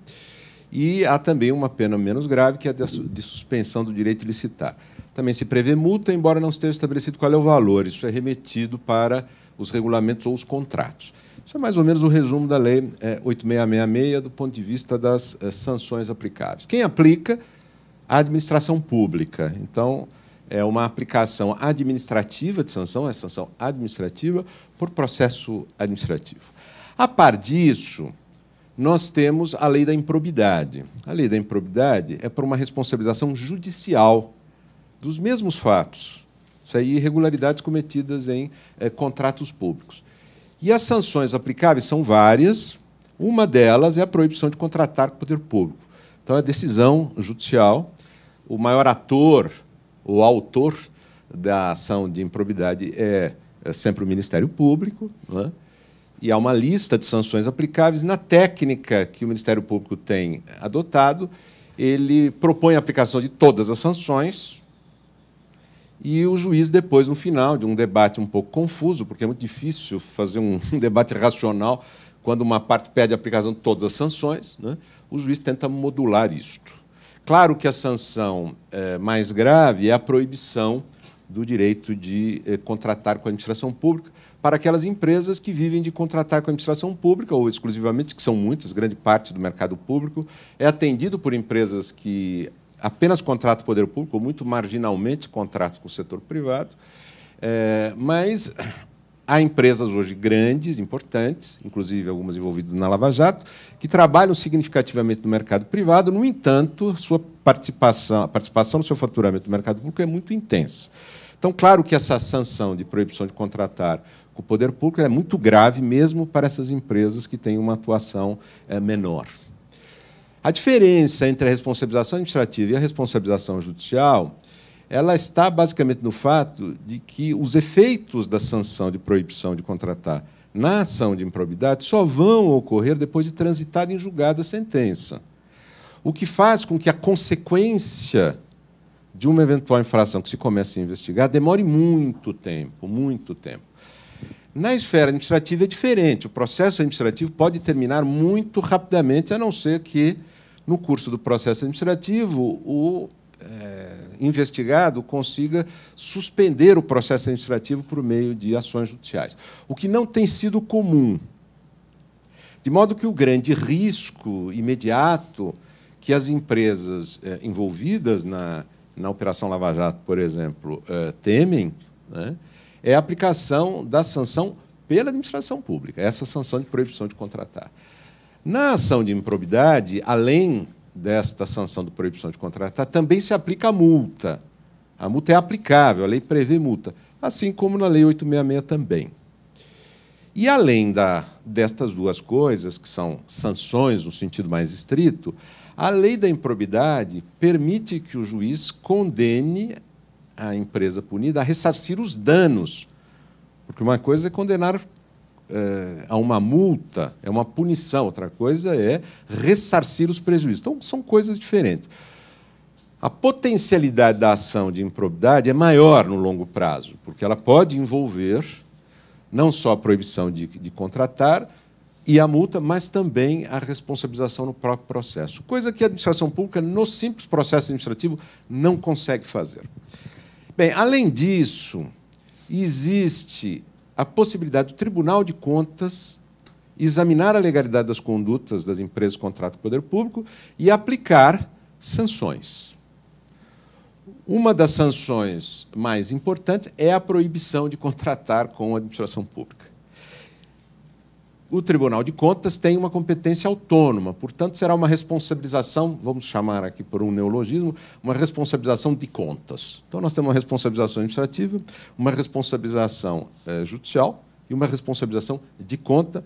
E há também uma pena menos grave, que é a de suspensão do direito de licitar. Também se prevê multa, embora não esteja estabelecido qual é o valor. Isso é remetido para os regulamentos ou os contratos. Isso é mais ou menos o resumo da Lei é, 8666 do ponto de vista das é, sanções aplicáveis. Quem aplica? A administração pública. Então, é uma aplicação administrativa de sanção, é sanção administrativa por processo administrativo. A par disso, nós temos a lei da improbidade. A lei da improbidade é por uma responsabilização judicial dos mesmos fatos isso aí, irregularidades cometidas em é, contratos públicos. E as sanções aplicáveis são várias. Uma delas é a proibição de contratar com o poder público. Então, é decisão judicial. O maior ator, o autor da ação de improbidade é, é sempre o Ministério Público. É? E há uma lista de sanções aplicáveis. Na técnica que o Ministério Público tem adotado, ele propõe a aplicação de todas as sanções, e o juiz, depois, no final de um debate um pouco confuso, porque é muito difícil fazer um debate racional quando uma parte pede a aplicação de todas as sanções, né? o juiz tenta modular isto. Claro que a sanção é, mais grave é a proibição do direito de é, contratar com a administração pública para aquelas empresas que vivem de contratar com a administração pública, ou exclusivamente, que são muitas, grande parte do mercado público, é atendido por empresas que apenas contrato o poder público, muito marginalmente contrato com o setor privado. É, mas há empresas hoje grandes, importantes, inclusive algumas envolvidas na Lava Jato, que trabalham significativamente no mercado privado, no entanto, sua participação, a participação no seu faturamento no mercado público é muito intensa. Então, claro que essa sanção de proibição de contratar com o poder público é muito grave, mesmo para essas empresas que têm uma atuação é, menor. A diferença entre a responsabilização administrativa e a responsabilização judicial ela está basicamente no fato de que os efeitos da sanção de proibição de contratar na ação de improbidade só vão ocorrer depois de transitar em julgado a sentença. O que faz com que a consequência de uma eventual infração que se comece a investigar demore muito tempo, muito tempo. Na esfera administrativa é diferente. O processo administrativo pode terminar muito rapidamente, a não ser que no curso do processo administrativo, o é, investigado consiga suspender o processo administrativo por meio de ações judiciais, o que não tem sido comum. De modo que o grande risco imediato que as empresas é, envolvidas na, na Operação Lava Jato, por exemplo, é, temem né, é a aplicação da sanção pela administração pública, essa sanção de proibição de contratar. Na ação de improbidade, além desta sanção de proibição de contratar, também se aplica a multa. A multa é aplicável, a lei prevê multa, assim como na Lei 866 também. E além da, destas duas coisas, que são sanções no sentido mais estrito, a lei da improbidade permite que o juiz condene a empresa punida a ressarcir os danos. Porque uma coisa é condenar é, a uma multa, é uma punição, outra coisa é ressarcir os prejuízos. Então, são coisas diferentes. A potencialidade da ação de improbidade é maior no longo prazo, porque ela pode envolver não só a proibição de, de contratar, e a multa, mas também a responsabilização no próprio processo, coisa que a administração pública, no simples processo administrativo, não consegue fazer. Bem, além disso, existe a possibilidade do Tribunal de Contas examinar a legalidade das condutas das empresas que contratam com o poder público e aplicar sanções. Uma das sanções mais importantes é a proibição de contratar com a administração pública. O Tribunal de Contas tem uma competência autônoma, portanto, será uma responsabilização, vamos chamar aqui por um neologismo, uma responsabilização de contas. Então, nós temos uma responsabilização administrativa, uma responsabilização eh, judicial e uma responsabilização de conta.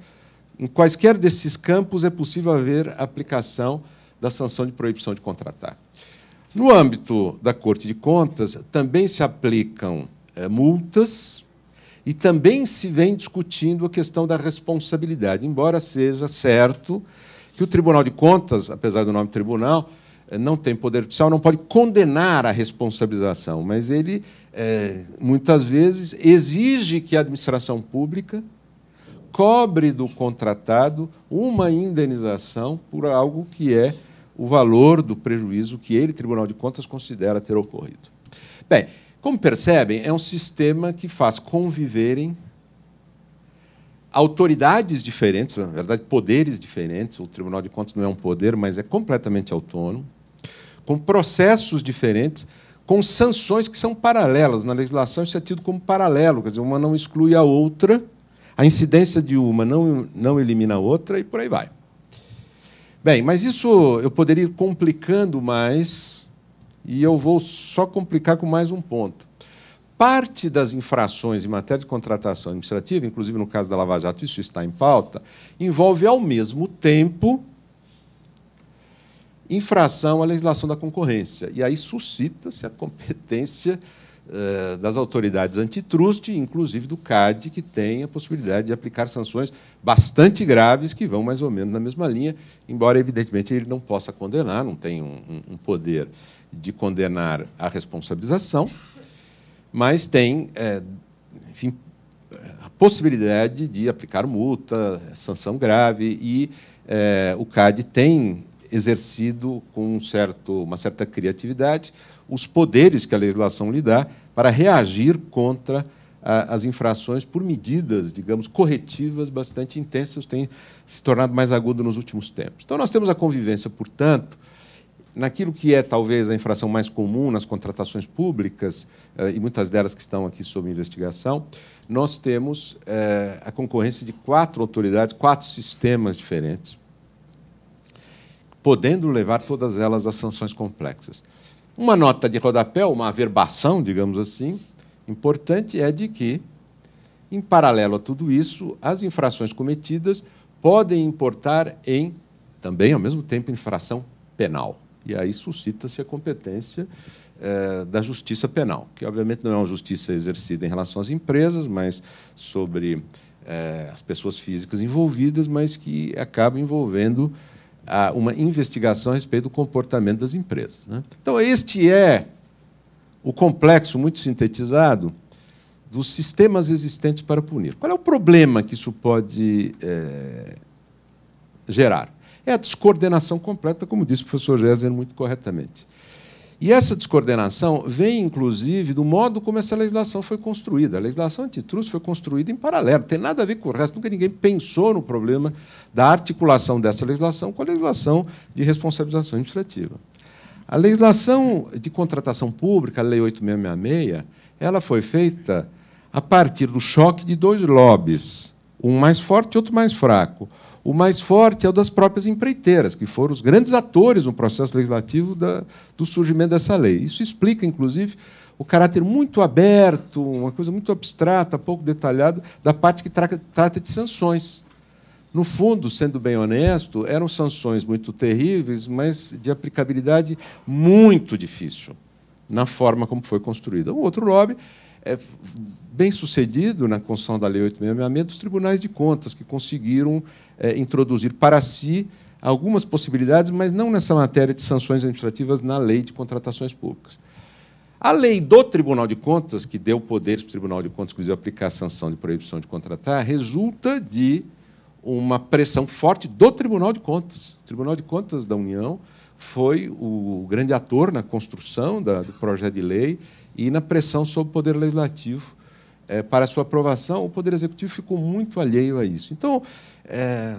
Em quaisquer desses campos é possível haver aplicação da sanção de proibição de contratar. No âmbito da Corte de Contas, também se aplicam é, multas e também se vem discutindo a questão da responsabilidade, embora seja certo que o Tribunal de Contas, apesar do nome tribunal, é, não tem poder judicial, não pode condenar a responsabilização, mas ele, é, muitas vezes, exige que a administração pública cobre do contratado uma indenização por algo que é o valor do prejuízo que ele, Tribunal de Contas, considera ter ocorrido. Bem, como percebem, é um sistema que faz conviverem autoridades diferentes, na verdade, poderes diferentes. O Tribunal de Contas não é um poder, mas é completamente autônomo, com processos diferentes, com sanções que são paralelas. Na legislação, isso é tido como paralelo, quer dizer, uma não exclui a outra, a incidência de uma não, não elimina a outra, e por aí vai. Bem, mas isso eu poderia ir complicando mais, e eu vou só complicar com mais um ponto. Parte das infrações em matéria de contratação administrativa, inclusive no caso da Lava Jato, isso está em pauta, envolve ao mesmo tempo infração à legislação da concorrência. E aí suscita-se a competência eh, das autoridades antitruste, inclusive do CAD, que tem a possibilidade de aplicar sanções bastante graves que vão mais ou menos na mesma linha, embora, evidentemente, ele não possa condenar, não tem um, um poder de condenar a responsabilização, mas tem, é, enfim, a possibilidade de aplicar multa, sanção grave, e é, o CAD tem exercido com um certo, uma certa criatividade os poderes que a legislação lhe dá para reagir contra a, as infrações por medidas, digamos, corretivas bastante intensas, tem se tornado mais agudo nos últimos tempos. Então, nós temos a convivência, portanto, naquilo que é talvez a infração mais comum nas contratações públicas, eh, e muitas delas que estão aqui sob investigação, nós temos eh, a concorrência de quatro autoridades, quatro sistemas diferentes, podendo levar todas elas a sanções complexas. Uma nota de rodapé, uma averbação, digamos assim, importante é de que, em paralelo a tudo isso, as infrações cometidas podem importar em, também, ao mesmo tempo, infração penal. E aí suscita-se a competência eh, da justiça penal, que, obviamente, não é uma justiça exercida em relação às empresas, mas sobre eh, as pessoas físicas envolvidas, mas que acaba envolvendo uma investigação a respeito do comportamento das empresas. Né? Então, este é o complexo muito sintetizado dos sistemas existentes para punir. Qual é o problema que isso pode é, gerar? É a descoordenação completa, como disse o professor Gessner muito corretamente. E essa descoordenação vem, inclusive, do modo como essa legislação foi construída. A legislação antitrust foi construída em paralelo, tem nada a ver com o resto. Nunca ninguém pensou no problema da articulação dessa legislação com a legislação de responsabilização administrativa. A legislação de contratação pública, a Lei 8666, ela foi feita a partir do choque de dois lobbies, um mais forte e outro mais fraco. O mais forte é o das próprias empreiteiras, que foram os grandes atores no processo legislativo da, do surgimento dessa lei. Isso explica, inclusive, o caráter muito aberto, uma coisa muito abstrata, pouco detalhada, da parte que tra trata de sanções. No fundo, sendo bem honesto, eram sanções muito terríveis, mas de aplicabilidade muito difícil na forma como foi construída. O outro lobby é bem sucedido na construção da Lei 866 dos tribunais de contas, que conseguiram é, introduzir para si algumas possibilidades, mas não nessa matéria de sanções administrativas na lei de contratações públicas. A lei do Tribunal de Contas, que deu poderes para o Tribunal de Contas, inclusive, aplicar a sanção de proibição de contratar, resulta de uma pressão forte do Tribunal de Contas. O Tribunal de Contas da União foi o grande ator na construção da, do projeto de lei e na pressão sobre o Poder Legislativo é, para sua aprovação. O Poder Executivo ficou muito alheio a isso. Então, é,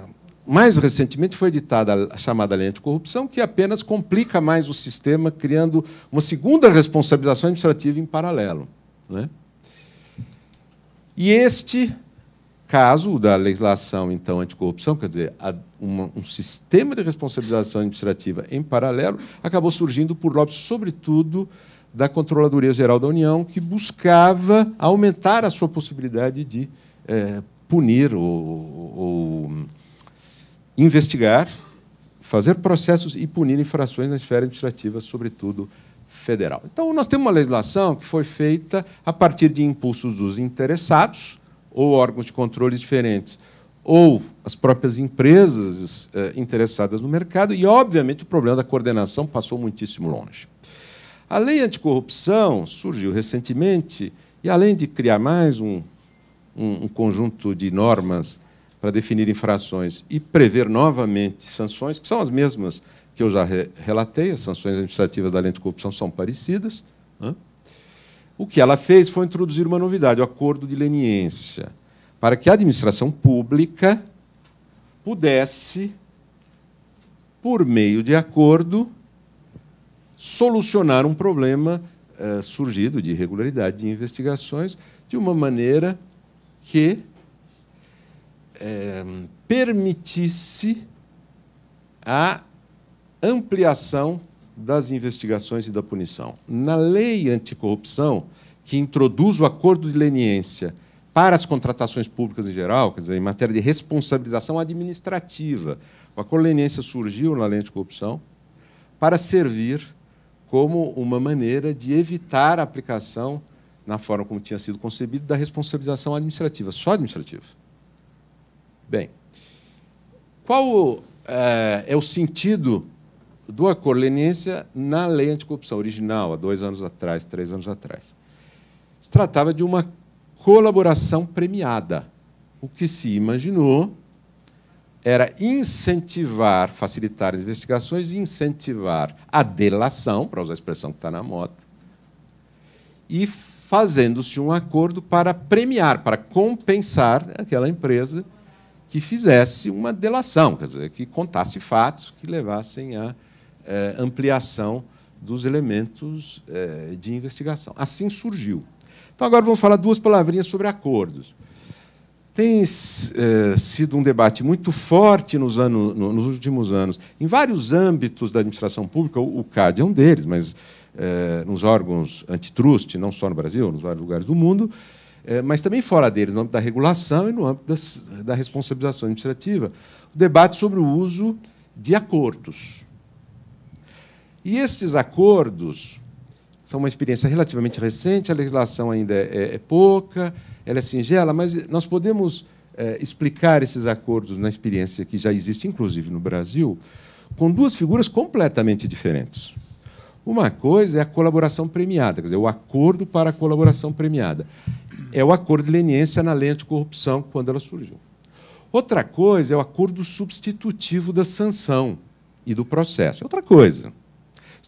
mais recentemente foi editada a chamada Lei Anticorrupção, que apenas complica mais o sistema, criando uma segunda responsabilização administrativa em paralelo. Né? E este caso da legislação então anticorrupção, quer dizer, uma, um sistema de responsabilização administrativa em paralelo, acabou surgindo por lobbies, sobretudo da Controladoria Geral da União, que buscava aumentar a sua possibilidade de é, punir ou, ou investigar, fazer processos e punir infrações na esfera administrativa, sobretudo federal. Então, nós temos uma legislação que foi feita a partir de impulsos dos interessados, ou órgãos de controle diferentes, ou as próprias empresas eh, interessadas no mercado, e, obviamente, o problema da coordenação passou muitíssimo longe. A lei anticorrupção surgiu recentemente, e além de criar mais um, um, um conjunto de normas para definir infrações e prever novamente sanções, que são as mesmas que eu já re relatei, as sanções administrativas da lei anticorrupção são parecidas. Né? O que ela fez foi introduzir uma novidade, o acordo de leniência, para que a administração pública pudesse, por meio de acordo, solucionar um problema uh, surgido de irregularidade de investigações de uma maneira que uh, permitisse a ampliação das investigações e da punição. Na lei anticorrupção, que introduz o acordo de leniência para as contratações públicas em geral, quer dizer, em matéria de responsabilização administrativa, o acordo de leniência surgiu na lei anticorrupção para servir como uma maneira de evitar a aplicação, na forma como tinha sido concebido, da responsabilização administrativa, só administrativa. Bem, qual é, é o sentido do acordo leniência na lei anticorrupção original, há dois anos atrás, três anos atrás. Se tratava de uma colaboração premiada. O que se imaginou era incentivar, facilitar as investigações e incentivar a delação, para usar a expressão que está na moda, e fazendo-se um acordo para premiar, para compensar aquela empresa que fizesse uma delação, quer dizer, que contasse fatos que levassem a eh, ampliação dos elementos eh, de investigação. Assim surgiu. Então, agora vamos falar duas palavrinhas sobre acordos. Tem eh, sido um debate muito forte nos, anos, nos últimos anos, em vários âmbitos da administração pública, o CAD é um deles, mas nos órgãos antitrust, não só no Brasil, nos vários lugares do mundo, mas também fora deles, no âmbito da regulação e no âmbito das, da responsabilização administrativa, o debate sobre o uso de acordos. E estes acordos são uma experiência relativamente recente, a legislação ainda é, é, é pouca, ela é singela, mas nós podemos é, explicar esses acordos na experiência que já existe, inclusive no Brasil, com duas figuras completamente diferentes. Uma coisa é a colaboração premiada, quer dizer, o acordo para a colaboração premiada. É o acordo de leniência na lei anticorrupção, quando ela surgiu. Outra coisa é o acordo substitutivo da sanção e do processo. É outra coisa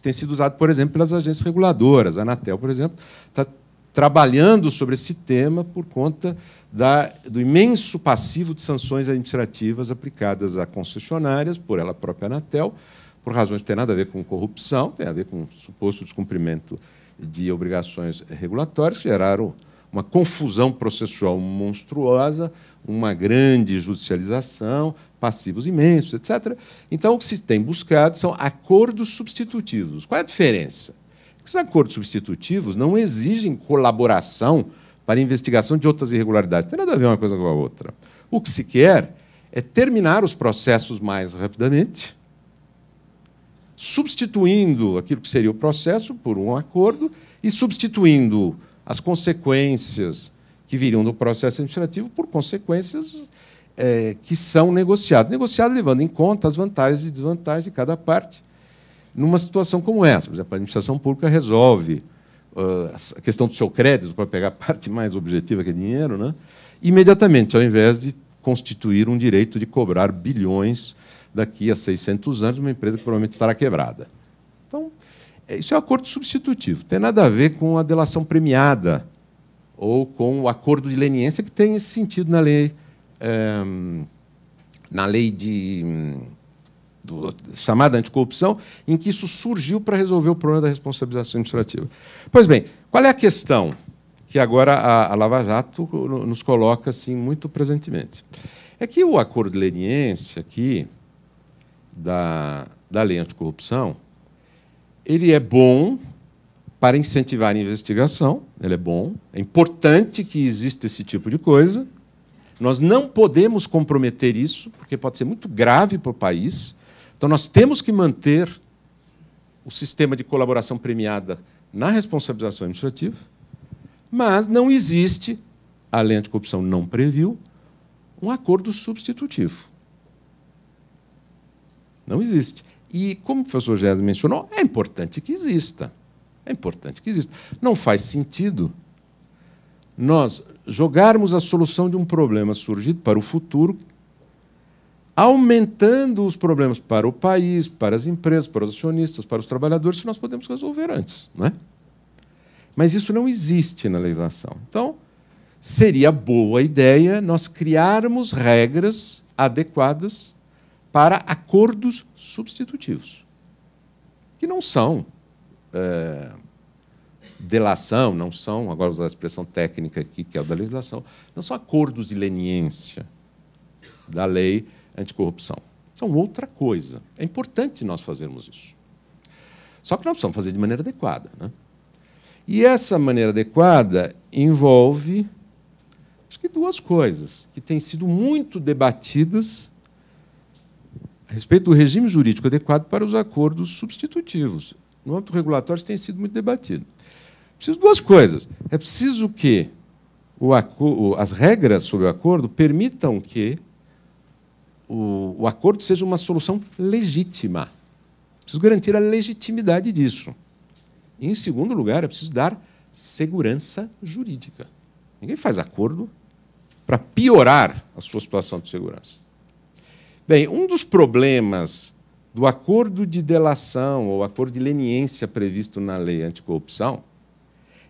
tem sido usado, por exemplo, pelas agências reguladoras. A Anatel, por exemplo, está trabalhando sobre esse tema por conta da, do imenso passivo de sanções administrativas aplicadas a concessionárias, por ela própria Anatel, por razões que têm nada a ver com corrupção, tem a ver com suposto descumprimento de obrigações regulatórias, que geraram uma confusão processual monstruosa, uma grande judicialização, passivos imensos, etc. Então, o que se tem buscado são acordos substitutivos. Qual é a diferença? Esses acordos substitutivos não exigem colaboração para investigação de outras irregularidades. Não tem nada a ver uma coisa com a outra. O que se quer é terminar os processos mais rapidamente, substituindo aquilo que seria o processo por um acordo e substituindo as consequências que viriam do processo administrativo por consequências é, que são negociados. Negociado levando em conta as vantagens e desvantagens de cada parte numa situação como essa. Por exemplo, a administração pública resolve uh, a questão do seu crédito, para pegar a parte mais objetiva, que é dinheiro, né? imediatamente, ao invés de constituir um direito de cobrar bilhões daqui a 600 anos, uma empresa que provavelmente estará quebrada. Então, é, isso é um acordo substitutivo. Tem nada a ver com a delação premiada ou com o acordo de leniência que tem esse sentido na lei, é, na lei de do, chamada anticorrupção, em que isso surgiu para resolver o problema da responsabilização administrativa. Pois bem, qual é a questão que agora a, a Lava Jato nos coloca assim muito presentemente? É que o acordo de leniência aqui da, da lei anticorrupção, ele é bom para incentivar a investigação, ele é bom, é importante que exista esse tipo de coisa. Nós não podemos comprometer isso, porque pode ser muito grave para o país. Então, nós temos que manter o sistema de colaboração premiada na responsabilização administrativa, mas não existe, a lei anticorrupção não previu, um acordo substitutivo. Não existe. E, como o professor Gerard mencionou, é importante que exista. É importante que exista. Não faz sentido nós jogarmos a solução de um problema surgido para o futuro aumentando os problemas para o país, para as empresas, para os acionistas, para os trabalhadores, que nós podemos resolver antes. Não é? Mas isso não existe na legislação. Então, seria boa ideia nós criarmos regras adequadas para acordos substitutivos, que não são é, delação, não são, agora usar a expressão técnica aqui, que é a da legislação, não são acordos de leniência da lei anticorrupção. São outra coisa. É importante nós fazermos isso. Só que nós precisamos fazer de maneira adequada. Né? E essa maneira adequada envolve acho que duas coisas que têm sido muito debatidas a respeito do regime jurídico adequado para os acordos substitutivos. No âmbito regulatório, isso tem sido muito debatido. Preciso de duas coisas. É preciso que o, as regras sobre o acordo permitam que o, o acordo seja uma solução legítima. Preciso garantir a legitimidade disso. E, em segundo lugar, é preciso dar segurança jurídica. Ninguém faz acordo para piorar a sua situação de segurança. Bem, um dos problemas do acordo de delação ou acordo de leniência previsto na lei anticorrupção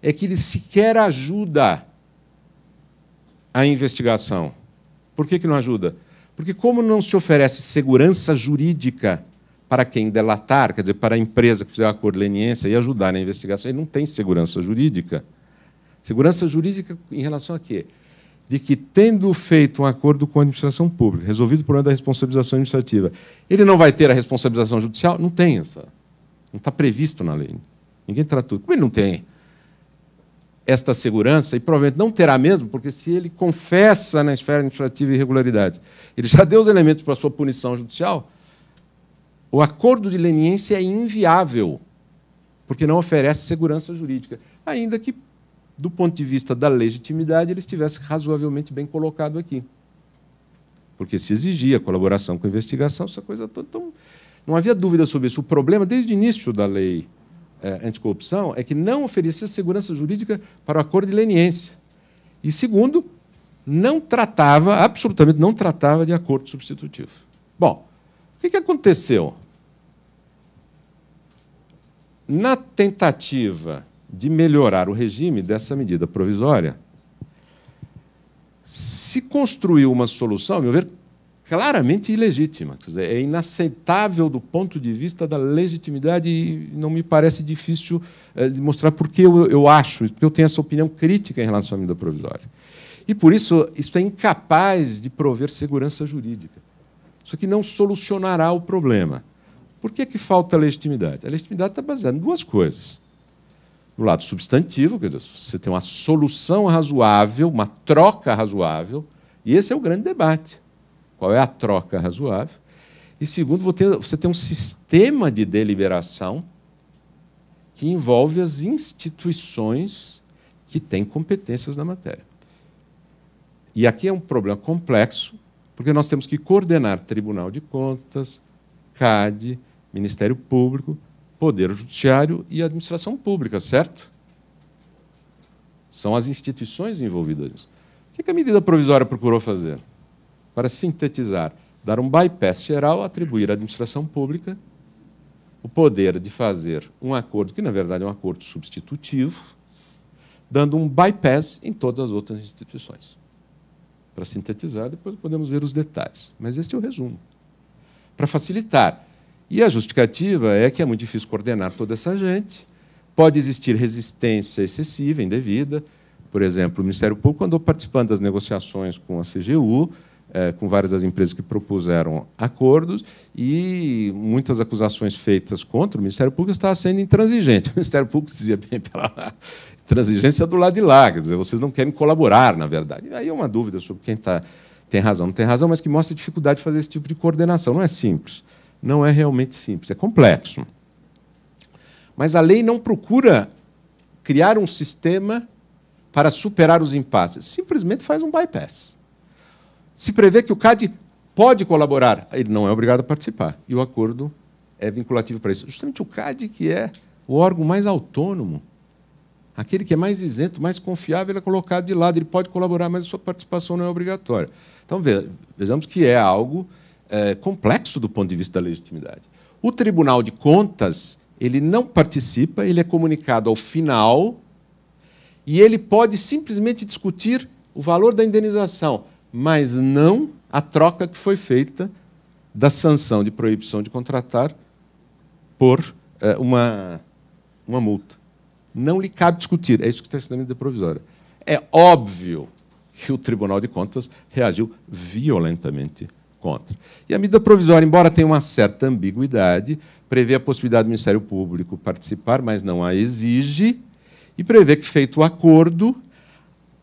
é que ele sequer ajuda a investigação. Por que, que não ajuda? Porque, como não se oferece segurança jurídica para quem delatar, quer dizer, para a empresa que fizer a acordo de leniência e ajudar na investigação, ele não tem segurança jurídica. Segurança jurídica em relação a quê? De que, tendo feito um acordo com a administração pública, resolvido o problema da responsabilização administrativa, ele não vai ter a responsabilização judicial? Não tem essa. Não está previsto na lei. Ninguém tratou. Como ele não tem esta segurança, e provavelmente não terá mesmo, porque se ele confessa na esfera administrativa irregularidades, ele já deu os elementos para a sua punição judicial, o acordo de leniência é inviável, porque não oferece segurança jurídica, ainda que, do ponto de vista da legitimidade, ele estivesse razoavelmente bem colocado aqui. Porque se exigia colaboração com investigação, essa coisa toda. Então, não havia dúvida sobre isso. O problema, desde o início da lei é, anticorrupção é que não oferecia segurança jurídica para o acordo de leniência. E, segundo, não tratava, absolutamente não tratava de acordo substitutivo. Bom, o que aconteceu? Na tentativa de melhorar o regime dessa medida provisória, se construiu uma solução, a meu ver, claramente ilegítima. Dizer, é inaceitável do ponto de vista da legitimidade e não me parece difícil é, mostrar por que eu, eu acho, porque eu tenho essa opinião crítica em relação à medida provisória. E, por isso, isso é incapaz de prover segurança jurídica. Isso aqui não solucionará o problema. Por que, que falta legitimidade? A legitimidade está baseada em duas coisas. No lado substantivo, quer dizer, você tem uma solução razoável, uma troca razoável, e esse é o grande debate qual é a troca razoável. E segundo, você tem um sistema de deliberação que envolve as instituições que têm competências na matéria. E aqui é um problema complexo, porque nós temos que coordenar Tribunal de Contas, CAD, Ministério Público, Poder Judiciário e Administração Pública, certo? São as instituições envolvidas. O que a medida provisória procurou fazer? para sintetizar, dar um bypass geral, atribuir à administração pública o poder de fazer um acordo, que na verdade é um acordo substitutivo, dando um bypass em todas as outras instituições. Para sintetizar, depois podemos ver os detalhes. Mas este é o resumo. Para facilitar. E a justificativa é que é muito difícil coordenar toda essa gente, pode existir resistência excessiva, indevida. Por exemplo, o Ministério Público andou participando das negociações com a CGU, é, com várias das empresas que propuseram acordos, e muitas acusações feitas contra o Ministério Público estavam sendo intransigente. O Ministério Público dizia bem pela transigência do lado de lá, quer dizer, vocês não querem colaborar, na verdade. E aí é uma dúvida sobre quem tá, tem razão, não tem razão, mas que mostra a dificuldade de fazer esse tipo de coordenação. Não é simples, não é realmente simples, é complexo. Mas a lei não procura criar um sistema para superar os impasses, simplesmente faz um bypass se prevê que o CAD pode colaborar, ele não é obrigado a participar. E o acordo é vinculativo para isso. Justamente o CAD, que é o órgão mais autônomo, aquele que é mais isento, mais confiável, ele é colocado de lado. Ele pode colaborar, mas a sua participação não é obrigatória. Então, vejamos que é algo é, complexo do ponto de vista da legitimidade. O Tribunal de Contas ele não participa, ele é comunicado ao final e ele pode simplesmente discutir o valor da indenização mas não a troca que foi feita da sanção de proibição de contratar por é, uma, uma multa. Não lhe cabe discutir. É isso que está sendo a medida provisória. É óbvio que o Tribunal de Contas reagiu violentamente contra. E a medida provisória, embora tenha uma certa ambiguidade, prevê a possibilidade do Ministério Público participar, mas não a exige, e prevê que, feito o acordo,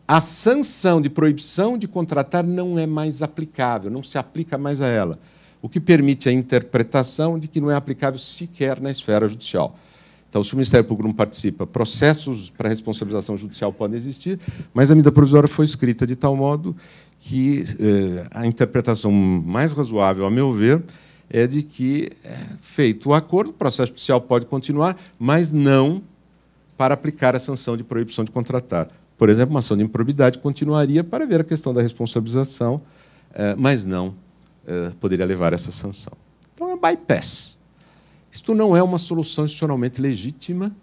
a sanção de proibição de contratar não é mais aplicável, não se aplica mais a ela, o que permite a interpretação de que não é aplicável sequer na esfera judicial. Então, se o Ministério Público não participa, processos para responsabilização judicial podem existir, mas a medida provisória foi escrita de tal modo que eh, a interpretação mais razoável, a meu ver, é de que, eh, feito o acordo, o processo judicial pode continuar, mas não para aplicar a sanção de proibição de contratar. Por exemplo, uma ação de improbidade continuaria para ver a questão da responsabilização, eh, mas não eh, poderia levar essa sanção. Então, é bypass. Isto não é uma solução institucionalmente legítima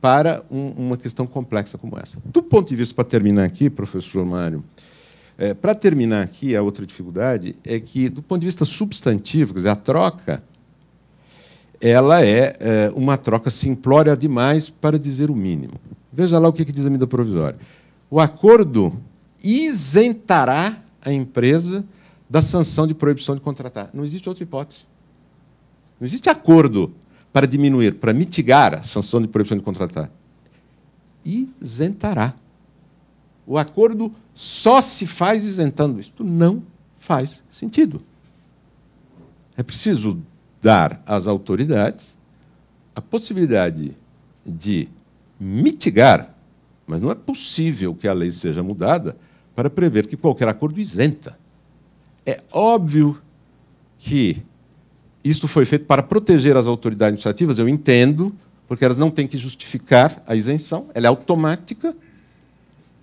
para uma questão complexa como essa. Do ponto de vista, para terminar aqui, professor Mário, é, para terminar aqui, a outra dificuldade é que, do ponto de vista substantivo, quer dizer, a troca, ela é, é uma troca simplória demais para dizer o mínimo. Veja lá o que diz a medida provisória. O acordo isentará a empresa da sanção de proibição de contratar. Não existe outra hipótese. Não existe acordo para diminuir, para mitigar a sanção de proibição de contratar. Isentará. O acordo só se faz isentando. Isto não faz sentido. É preciso dar às autoridades a possibilidade de mitigar, mas não é possível que a lei seja mudada para prever que qualquer acordo isenta. É óbvio que isto foi feito para proteger as autoridades administrativas, eu entendo, porque elas não têm que justificar a isenção, ela é automática,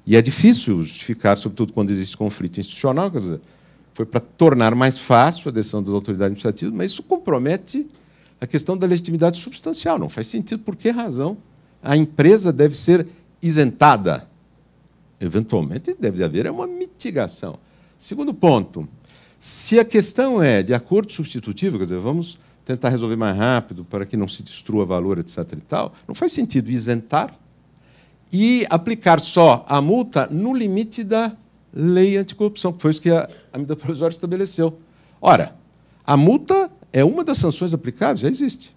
e é difícil justificar, sobretudo quando existe conflito institucional, quer dizer, foi para tornar mais fácil a decisão das autoridades administrativas, mas isso compromete a questão da legitimidade substancial. Não faz sentido. Por que razão a empresa deve ser isentada. Eventualmente, deve haver uma mitigação. Segundo ponto, se a questão é de acordo substitutivo, quer dizer, vamos tentar resolver mais rápido para que não se destrua valor, etc. e tal, não faz sentido isentar e aplicar só a multa no limite da lei anticorrupção, que foi isso que a, medida provisória estabeleceu. Ora, a multa é uma das sanções aplicáveis, já existe.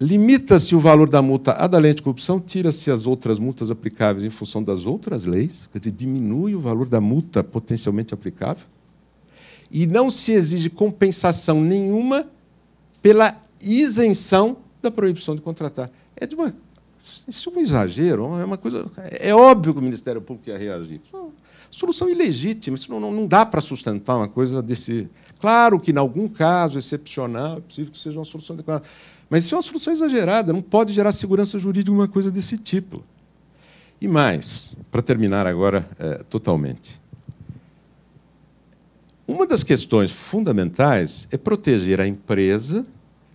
Limita-se o valor da multa à da lei anticorrupção, tira-se as outras multas aplicáveis em função das outras leis, quer dizer, diminui o valor da multa potencialmente aplicável. E não se exige compensação nenhuma pela isenção da proibição de contratar. É de uma isso é um exagero, é uma coisa. É óbvio que o Ministério Público ia reagir. É solução ilegítima, isso não, não, não dá para sustentar uma coisa desse. Claro que, em algum caso excepcional, é possível que seja uma solução adequada. Mas isso é uma solução exagerada, não pode gerar segurança jurídica uma coisa desse tipo. E mais, para terminar agora é, totalmente. uma das questões fundamentais é proteger a empresa,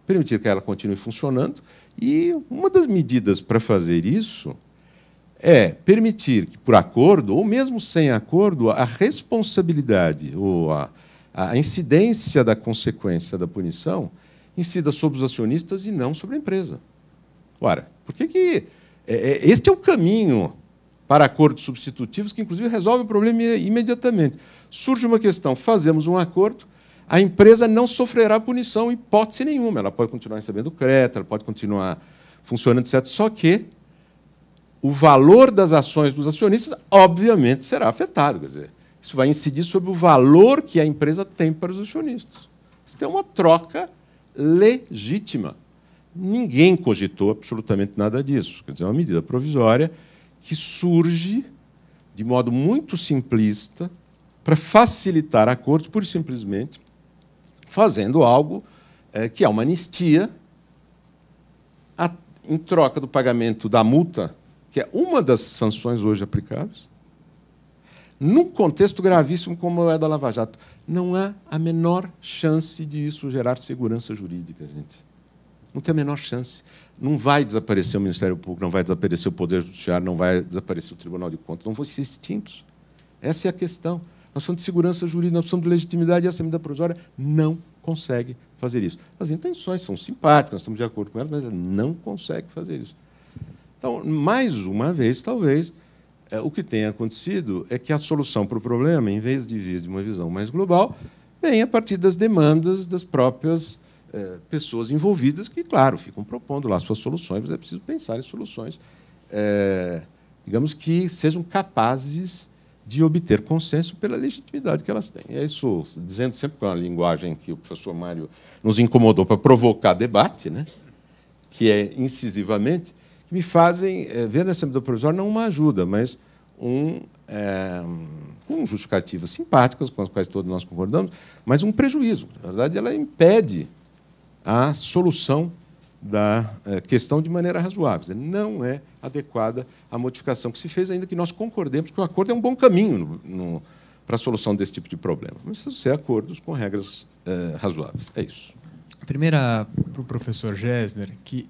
permitir que ela continue funcionando, e uma das medidas para fazer isso é permitir que, por acordo, ou mesmo sem acordo, a responsabilidade ou a, a incidência da consequência da punição incida sobre os acionistas e não sobre a empresa. Ora, por que, que é, é, este é o caminho para acordos substitutivos que, inclusive, resolve o problema imediatamente? Surge uma questão, fazemos um acordo, a empresa não sofrerá punição, hipótese nenhuma. Ela pode continuar recebendo crédito, ela pode continuar funcionando, etc. Só que o valor das ações dos acionistas, obviamente, será afetado. Quer dizer, isso vai incidir sobre o valor que a empresa tem para os acionistas. Isso é uma troca legítima. Ninguém cogitou absolutamente nada disso. Quer dizer, é uma medida provisória que surge de modo muito simplista para facilitar acordos, pura e simplesmente fazendo algo é, que é uma anistia a, em troca do pagamento da multa, que é uma das sanções hoje aplicáveis, num contexto gravíssimo como é da Lava Jato. Não há a menor chance de isso gerar segurança jurídica, gente. Não tem a menor chance. Não vai desaparecer o Ministério Público, não vai desaparecer o Poder Judiciário, não vai desaparecer o Tribunal de Contas, não vão ser extintos. Essa é a questão. Nós precisamos de segurança jurídica, nós precisamos de legitimidade e essa medida provisória não consegue fazer isso. As intenções são simpáticas, nós estamos de acordo com elas, mas ela não consegue fazer isso. Então, mais uma vez, talvez, é, o que tenha acontecido é que a solução para o problema, em vez de vir de uma visão mais global, vem a partir das demandas das próprias é, pessoas envolvidas, que, claro, ficam propondo lá suas soluções, mas é preciso pensar em soluções, é, digamos, que sejam capazes de obter consenso pela legitimidade que elas têm. É isso, dizendo sempre com a linguagem que o professor Mário nos incomodou para provocar debate, né? que é incisivamente, que me fazem é, ver nessa medida provisória não uma ajuda, mas um, é, com justificativas simpáticas, com as quais todos nós concordamos, mas um prejuízo. Na verdade, ela impede a solução da é, questão de maneira razoável. Não é adequada a modificação que se fez, ainda que nós concordemos que o acordo é um bom caminho no, no, para a solução desse tipo de problema. Mas precisam ser acordos com regras é, razoáveis. É isso. Primeira, para o professor Gessner, que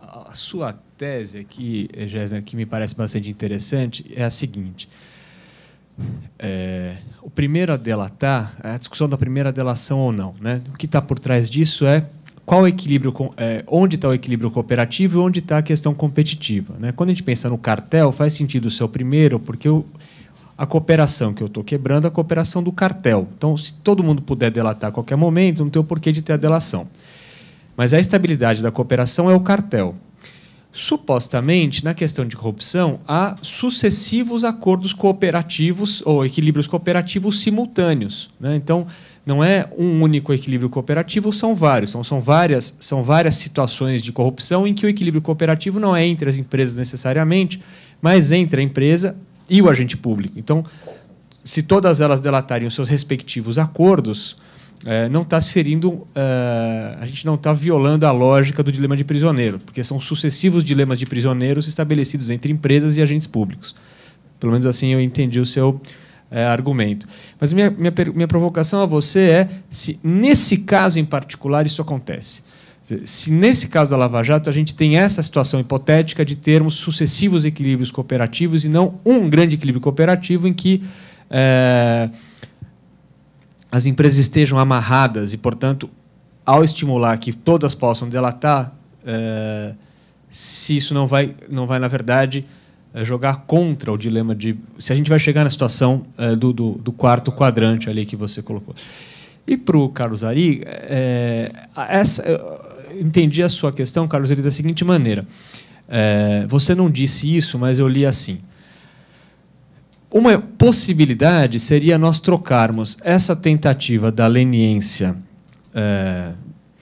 a, a sua tese aqui, Gessner, que me parece bastante interessante, é a seguinte. É, o primeiro a delatar, a discussão da primeira delação ou não. Né? O que está por trás disso é qual o equilíbrio, é, onde está o equilíbrio cooperativo e onde está a questão competitiva. Né? Quando a gente pensa no cartel, faz sentido ser o primeiro, porque a cooperação que eu estou quebrando é a cooperação do cartel. Então, se todo mundo puder delatar a qualquer momento, não tem o porquê de ter a delação. Mas a estabilidade da cooperação é o cartel. Supostamente, na questão de corrupção, há sucessivos acordos cooperativos ou equilíbrios cooperativos simultâneos. Né? Então, não é um único equilíbrio cooperativo, são vários. Então, são várias, são várias situações de corrupção em que o equilíbrio cooperativo não é entre as empresas necessariamente, mas entre a empresa e o agente público. Então, se todas elas delatarem os seus respectivos acordos, é, não está se ferindo, é, a gente não está violando a lógica do dilema de prisioneiro, porque são sucessivos dilemas de prisioneiros estabelecidos entre empresas e agentes públicos. Pelo menos assim eu entendi o seu é, argumento. Mas minha, minha, minha provocação a você é se nesse caso em particular isso acontece. Se nesse caso da Lava Jato a gente tem essa situação hipotética de termos sucessivos equilíbrios cooperativos e não um grande equilíbrio cooperativo em que é, as empresas estejam amarradas e, portanto, ao estimular que todas possam delatar, é, se isso não vai, não vai na verdade, jogar contra o dilema de se a gente vai chegar na situação é, do, do, do, quarto quadrante ali que você colocou. E para o Carlos Ari, é, essa, entendi a sua questão, Carlos Ari, da seguinte maneira. É, você não disse isso, mas eu li assim. Uma possibilidade seria nós trocarmos essa tentativa da leniência é,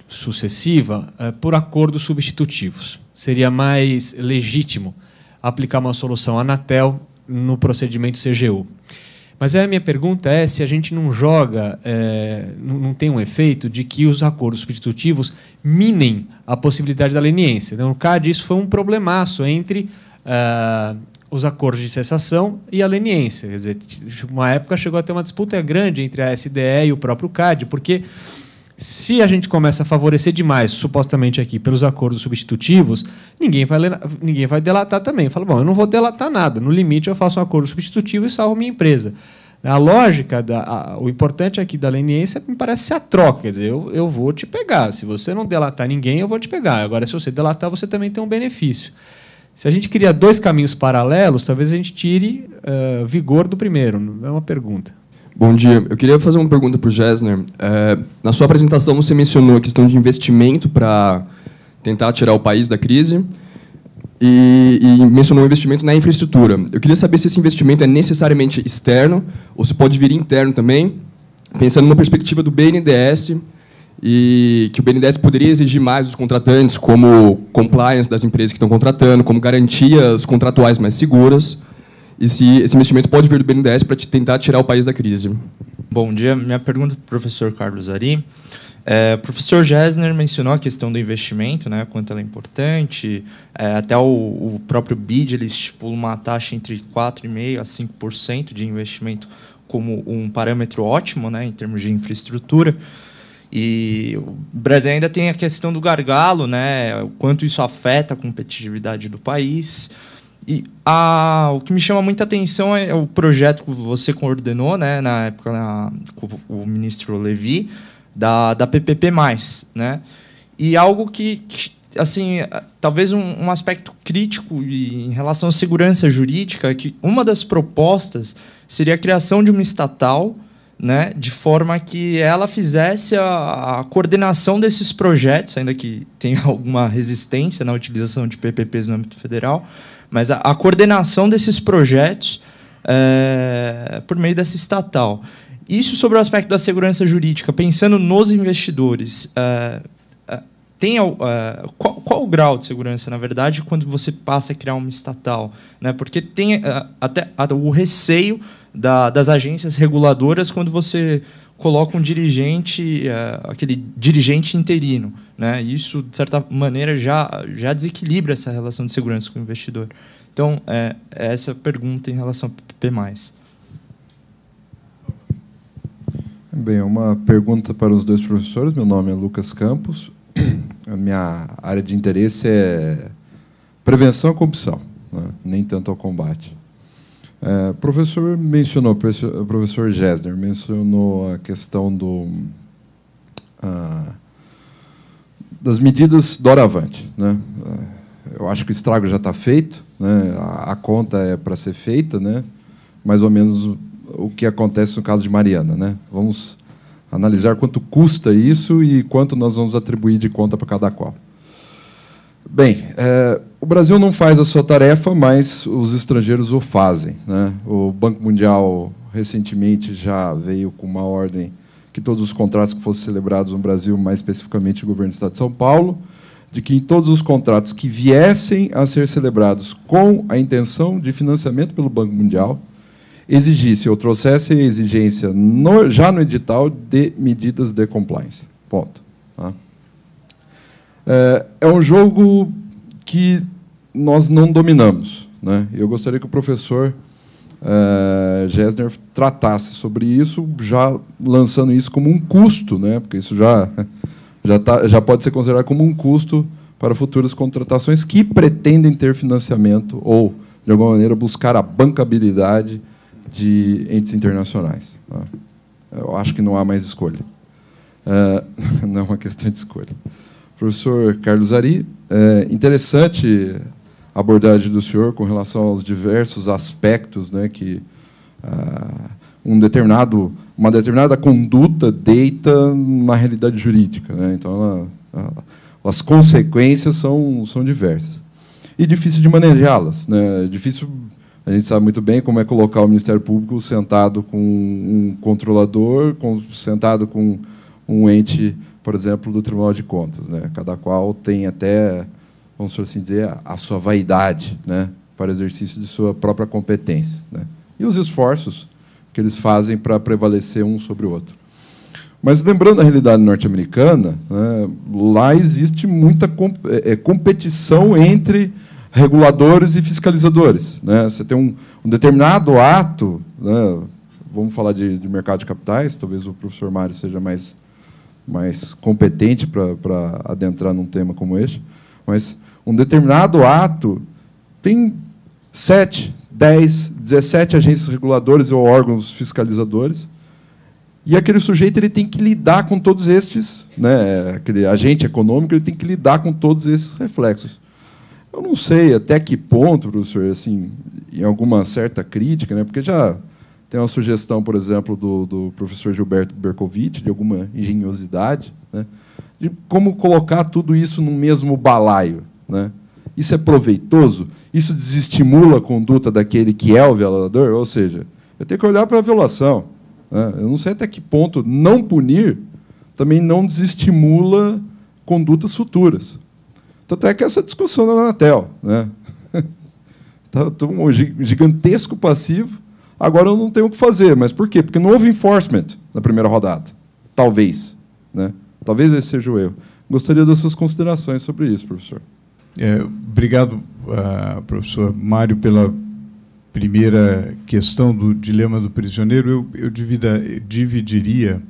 sucessiva por acordos substitutivos. Seria mais legítimo aplicar uma solução Anatel no procedimento CGU. Mas a minha pergunta é se a gente não joga, é, não, tem um efeito de que os acordos substitutivos minem a possibilidade da leniência. No CAD, isso foi um problemaço entre uh, os acordos de cessação e a leniência. Quer dizer, uma época chegou a ter uma disputa grande entre a SDE e o próprio CAD, porque se a gente começa a favorecer demais, supostamente aqui, pelos acordos substitutivos, ninguém vai, ninguém vai delatar também. Fala, bom, eu não vou delatar nada. No limite, eu faço um acordo substitutivo e salvo minha empresa. A lógica, da, a, o importante aqui da leniência me parece ser a troca. Quer dizer, eu, eu vou te pegar. Se você não delatar ninguém, eu vou te pegar. Agora, se você delatar, você também tem um benefício. Se a gente cria dois caminhos paralelos, talvez a gente tire uh, vigor do primeiro. É uma pergunta. Bom dia. Eu queria fazer uma pergunta para o Gessner. É, na sua apresentação, você mencionou a questão de investimento para tentar tirar o país da crise e, e mencionou o investimento na infraestrutura. Eu queria saber se esse investimento é necessariamente externo ou se pode vir interno também, pensando numa perspectiva do BNDES, e que o BNDES poderia exigir mais dos contratantes, como compliance das empresas que estão contratando, como garantias contratuais mais seguras, e se esse investimento pode vir do BNDES para tentar tirar o país da crise. Bom dia. Minha pergunta para o professor Carlos Ari. É, o professor Gessner mencionou a questão do investimento, né, quanto ela é importante. É, até o, o, próprio BID ele estipula uma taxa entre 4,5% a 5% de investimento como um parâmetro ótimo né, em termos de infraestrutura. E o Brasil ainda tem a questão do gargalo, né? O quanto isso afeta a competitividade do país. E a, o que me chama muita atenção é o projeto que você coordenou, né, na época na, com o ministro Levi, da, da PPP+, né? E algo que, que assim, talvez um, um, aspecto crítico em relação à segurança jurídica é que uma das propostas seria a criação de uma estatal né, de forma que ela fizesse a, a, coordenação desses projetos, ainda que tenha alguma resistência na utilização de PPPs no âmbito federal, mas a, a coordenação desses projetos é, por meio dessa estatal. Isso sobre o aspecto da segurança jurídica, pensando nos investidores, é, é tem uh, qual, qual, o grau de segurança, na verdade, quando você passa a criar uma estatal? Né? Porque tem uh, até o receio da, das agências reguladoras quando você coloca um dirigente, aquele dirigente interino. Né? Isso, de certa maneira, já, já desequilibra essa relação de segurança com o investidor. Então, é, é essa pergunta em relação ao PP+. Bem, uma pergunta para os dois professores. Meu nome é Lucas Campos. A minha área de interesse é prevenção à corrupção, né? nem tanto ao combate. É, o professor mencionou, o professor Gessner mencionou a questão do, ah, das medidas doravante. Né? Eu acho que o estrago já está feito, né? a, a, conta é para ser feita, né? mais ou menos o, o que acontece no caso de Mariana. Né? Vamos analisar quanto custa isso e quanto nós vamos atribuir de conta para cada qual. Bem, é, o Brasil não faz a sua tarefa, mas os estrangeiros o fazem. Né? O Banco Mundial recentemente já veio com uma ordem que todos os contratos que fossem celebrados no Brasil, mais especificamente o governo do Estado de São Paulo, de que em todos os contratos que viessem a ser celebrados com a intenção de financiamento pelo Banco Mundial, exigisse ou trouxesse a exigência no, já no edital de medidas de compliance. Ponto. Tá? É, é um jogo que nós não dominamos. Né? Eu gostaria que o professor uh, Gessner tratasse sobre isso, já lançando isso como um custo, né? porque isso já, já, tá, já pode ser considerado como um custo para futuras contratações que pretendem ter financiamento ou, de alguma maneira, buscar a bancabilidade de entes internacionais. Tá? Eu acho que não há mais escolha. Uh, não é uma questão de escolha. Professor Carlos Ari, é interessante abordagem do senhor com relação aos diversos aspectos né, que uh, um determinado, uma determinada conduta deita na realidade jurídica. Né? Então, ela, as consequências são, são diversas. E difícil de manejá-las. Né? Difícil, a gente sabe muito bem como é colocar o Ministério Público sentado com um controlador, com, sentado com um ente por exemplo, do Tribunal de Contas. Né? Cada qual tem até, vamos assim dizer, a sua vaidade né? para exercício de sua própria competência. Né? E os esforços que eles fazem para prevalecer um sobre o outro. Mas lembrando a realidade norte-americana, né, lá existe muita é, é, competição entre reguladores e fiscalizadores. Né? Você tem um, um determinado ato, né? vamos falar de, de, mercado de capitais, talvez o professor Mário seja mais, mais competente para adentrar num tema como este, mas um determinado ato tem sete, dez, dezessete agentes reguladores ou órgãos fiscalizadores, e aquele sujeito ele tem que lidar com todos estes, né, aquele agente econômico ele tem que lidar com todos esses reflexos. Eu não sei até que ponto, professor, assim, em alguma certa crítica, né? porque já tem uma sugestão, por exemplo, do, do professor Gilberto Berkovitch, de alguma engenhosidade, né? de como colocar tudo isso no mesmo balaio. Né? Isso é proveitoso? Isso desestimula a conduta daquele que é o violador? Ou seja, eu tenho que olhar para a violação. Né? Eu não sei até que ponto não punir também não desestimula condutas futuras. Tanto é que essa discussão na Anatel. Né? Tá, tá um gigantesco passivo. Agora eu não tenho o que fazer. Mas por quê? Porque não houve enforcement na primeira rodada. Talvez. Né? Talvez esse seja o erro. Gostaria das suas considerações sobre isso, professor. É, obrigado, uh, professor Mário, pela primeira questão do dilema do prisioneiro. Eu, eu divida, dividiria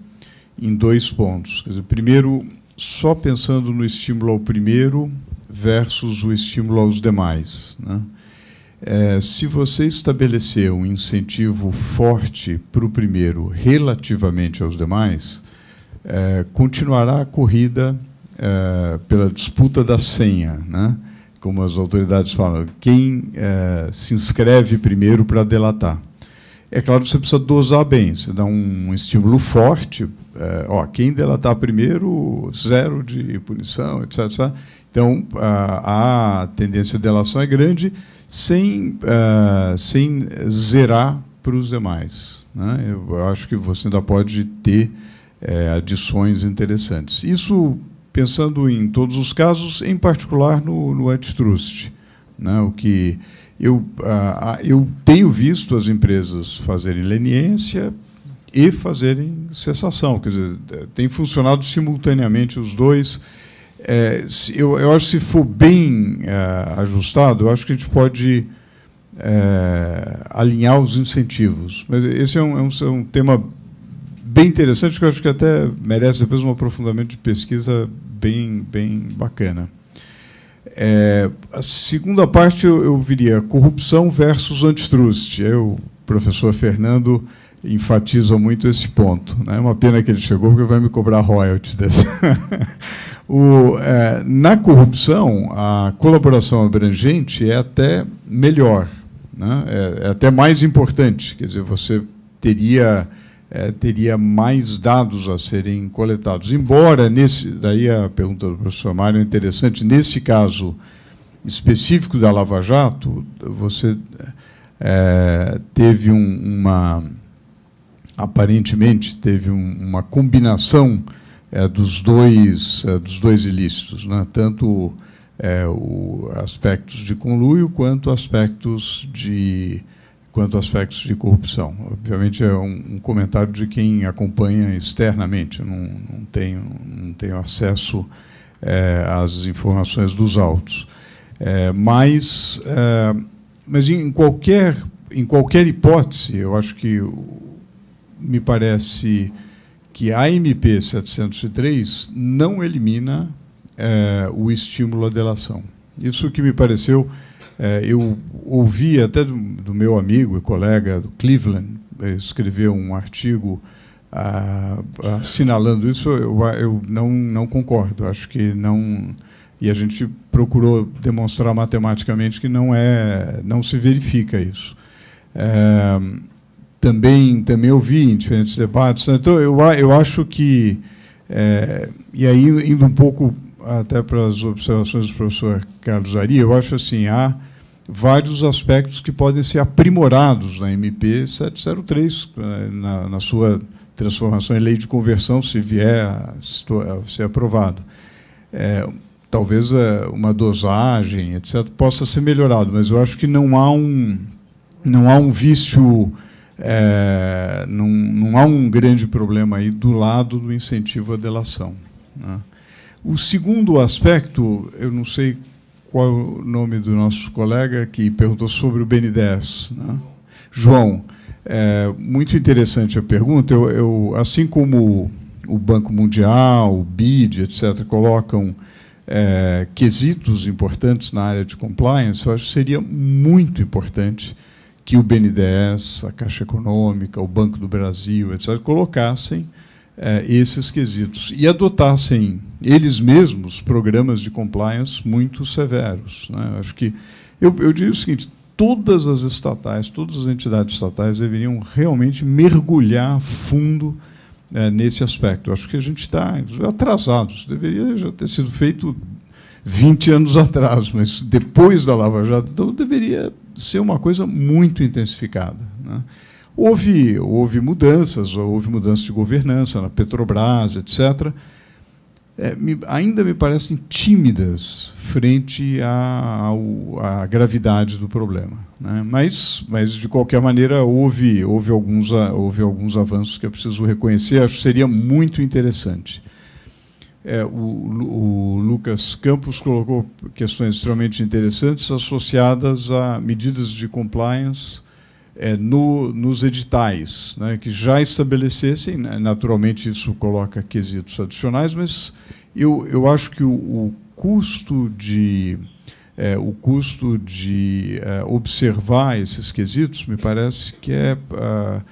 em dois pontos. Dizer, primeiro, só pensando no estímulo ao primeiro versus o estímulo aos demais. Né? É, se você estabelecer um incentivo forte para o primeiro relativamente aos demais, é, continuará a corrida é, pela disputa da senha, né? como as autoridades falam, quem é, se inscreve primeiro para delatar. É claro que você precisa dosar bem, você dá um estímulo forte é, ó, quem delatar primeiro, zero de punição, etc. etc. Então, a, tendência de delação é grande, sem, sem zerar para os demais. Né? Eu acho que você ainda pode ter é, adições interessantes. Isso pensando em todos os casos, em particular no, no antitrust. Né? O que eu, uh, eu tenho visto as empresas fazerem leniência, e fazerem cessação. Quer dizer, tem funcionado simultaneamente os dois. É, eu, eu acho que se for bem é, ajustado, eu acho que a gente pode é, alinhar os incentivos. Mas esse é um, é um, é um, tema bem interessante que eu acho que até merece depois um aprofundamento de pesquisa bem, bem bacana. É, a segunda parte eu, eu viria corrupção versus antitrust. Eu, professor Fernando, enfatiza muito esse ponto. É né? uma pena que ele chegou, porque vai me cobrar royalty. Desse. o, é, na corrupção, a colaboração abrangente é até melhor, né? é, é, até mais importante. Quer dizer, você teria, é, teria mais dados a serem coletados. Embora, nesse, daí a pergunta do professor Mário é interessante, nesse caso específico da Lava Jato, você é, teve um, uma aparentemente teve um, uma combinação é, dos dois dos dois ilícitos, né? tanto o aspectos de conluio quanto aspectos de quanto aspectos de corrupção. Obviamente é um, um comentário de quem acompanha externamente. Não, não tenho não tenho acesso é, às informações dos autos, é, mas é, mas em qualquer em qualquer hipótese, eu acho que me parece que a MP 703 não elimina é, o estímulo à delação. Isso que me pareceu, eu ouvi até do, do, meu amigo e colega do Cleveland, escreveu um artigo ah, assinalando isso, eu, eu não, não concordo. Acho que não. E a gente procurou demonstrar matematicamente que não é, não se verifica isso. É, também também ouvi em diferentes debates. Né? Então, eu, eu acho que, é, e aí indo um pouco até para as observações do professor Carlos Ari, eu acho assim, há vários aspectos que podem ser aprimorados na MP 703, né, na, na sua transformação em lei de conversão, se vier a, ser aprovado. É, talvez é, uma dosagem, etc., possa ser melhorado, mas eu acho que não há um, não há um vício é, não, não, há um grande problema aí do lado do incentivo à delação. Né? O segundo aspecto, eu não sei qual é o nome do nosso colega que perguntou sobre o BNDES. Né? João, é, muito interessante a pergunta. Eu, eu, assim como o Banco Mundial, o BID, etc., colocam é, quesitos importantes na área de compliance, eu acho que seria muito importante que o BNDES, a Caixa Econômica, o Banco do Brasil, etc., colocassem é, esses quesitos e adotassem eles mesmos programas de compliance muito severos. Né? Acho que eu, eu diria o seguinte: todas as estatais, todas as entidades estatais deveriam realmente mergulhar fundo é, nesse aspecto. Acho que a gente está atrasado. Isso deveria já ter sido feito 20 anos atrás, mas depois da Lava Jato, então deveria ser uma coisa muito intensificada. Né? Houve, houve mudanças, houve mudanças de governança na Petrobras, etc., é, me, ainda me parecem tímidas frente à, gravidade do problema. Né? Mas, mas, de qualquer maneira, houve, houve, alguns, houve alguns avanços que eu preciso reconhecer, acho que seria muito interessante. É, o, o, Lucas Campos colocou questões extremamente interessantes associadas a medidas de compliance é, no, nos editais, né, que já estabelecessem, né, naturalmente isso coloca quesitos adicionais, mas eu, eu acho que o, o custo de é, o custo de é, observar esses quesitos me parece que é ah,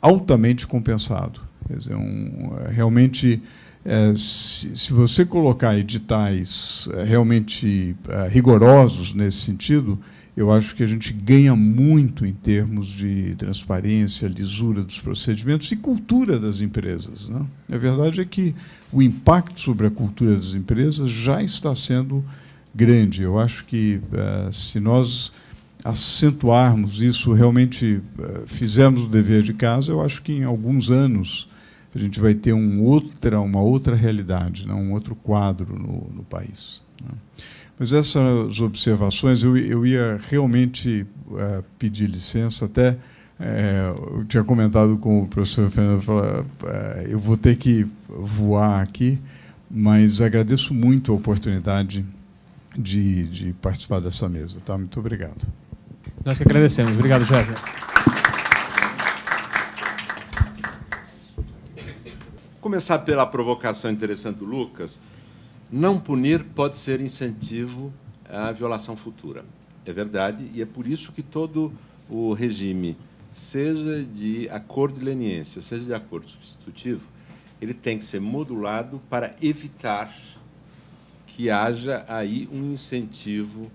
altamente compensado. Quer dizer, um, realmente, é, se, se, você colocar editais é, realmente é, rigorosos nesse sentido, eu acho que a gente ganha muito em termos de transparência, lisura dos procedimentos e cultura das empresas. Né? A verdade é que o impacto sobre a cultura das empresas já está sendo grande. Eu acho que uh, se nós acentuarmos isso, realmente uh, fizermos o dever de casa, eu acho que em alguns anos a gente vai ter um outra, uma outra realidade, né? um outro quadro no, no país. Né? Mas essas observações, eu, eu ia realmente uh, pedir licença, até é, eu tinha comentado com o professor Fernando, uh, eu vou ter que voar aqui, mas agradeço muito a oportunidade de, de participar dessa mesa. Tá? Muito obrigado. Nós que agradecemos. Obrigado, José. Começar pela provocação interessante do Lucas. Não punir pode ser incentivo à violação futura. É verdade, e é por isso que todo o regime, seja de acordo de leniência, seja de acordo substitutivo, ele tem que ser modulado para evitar que haja aí um incentivo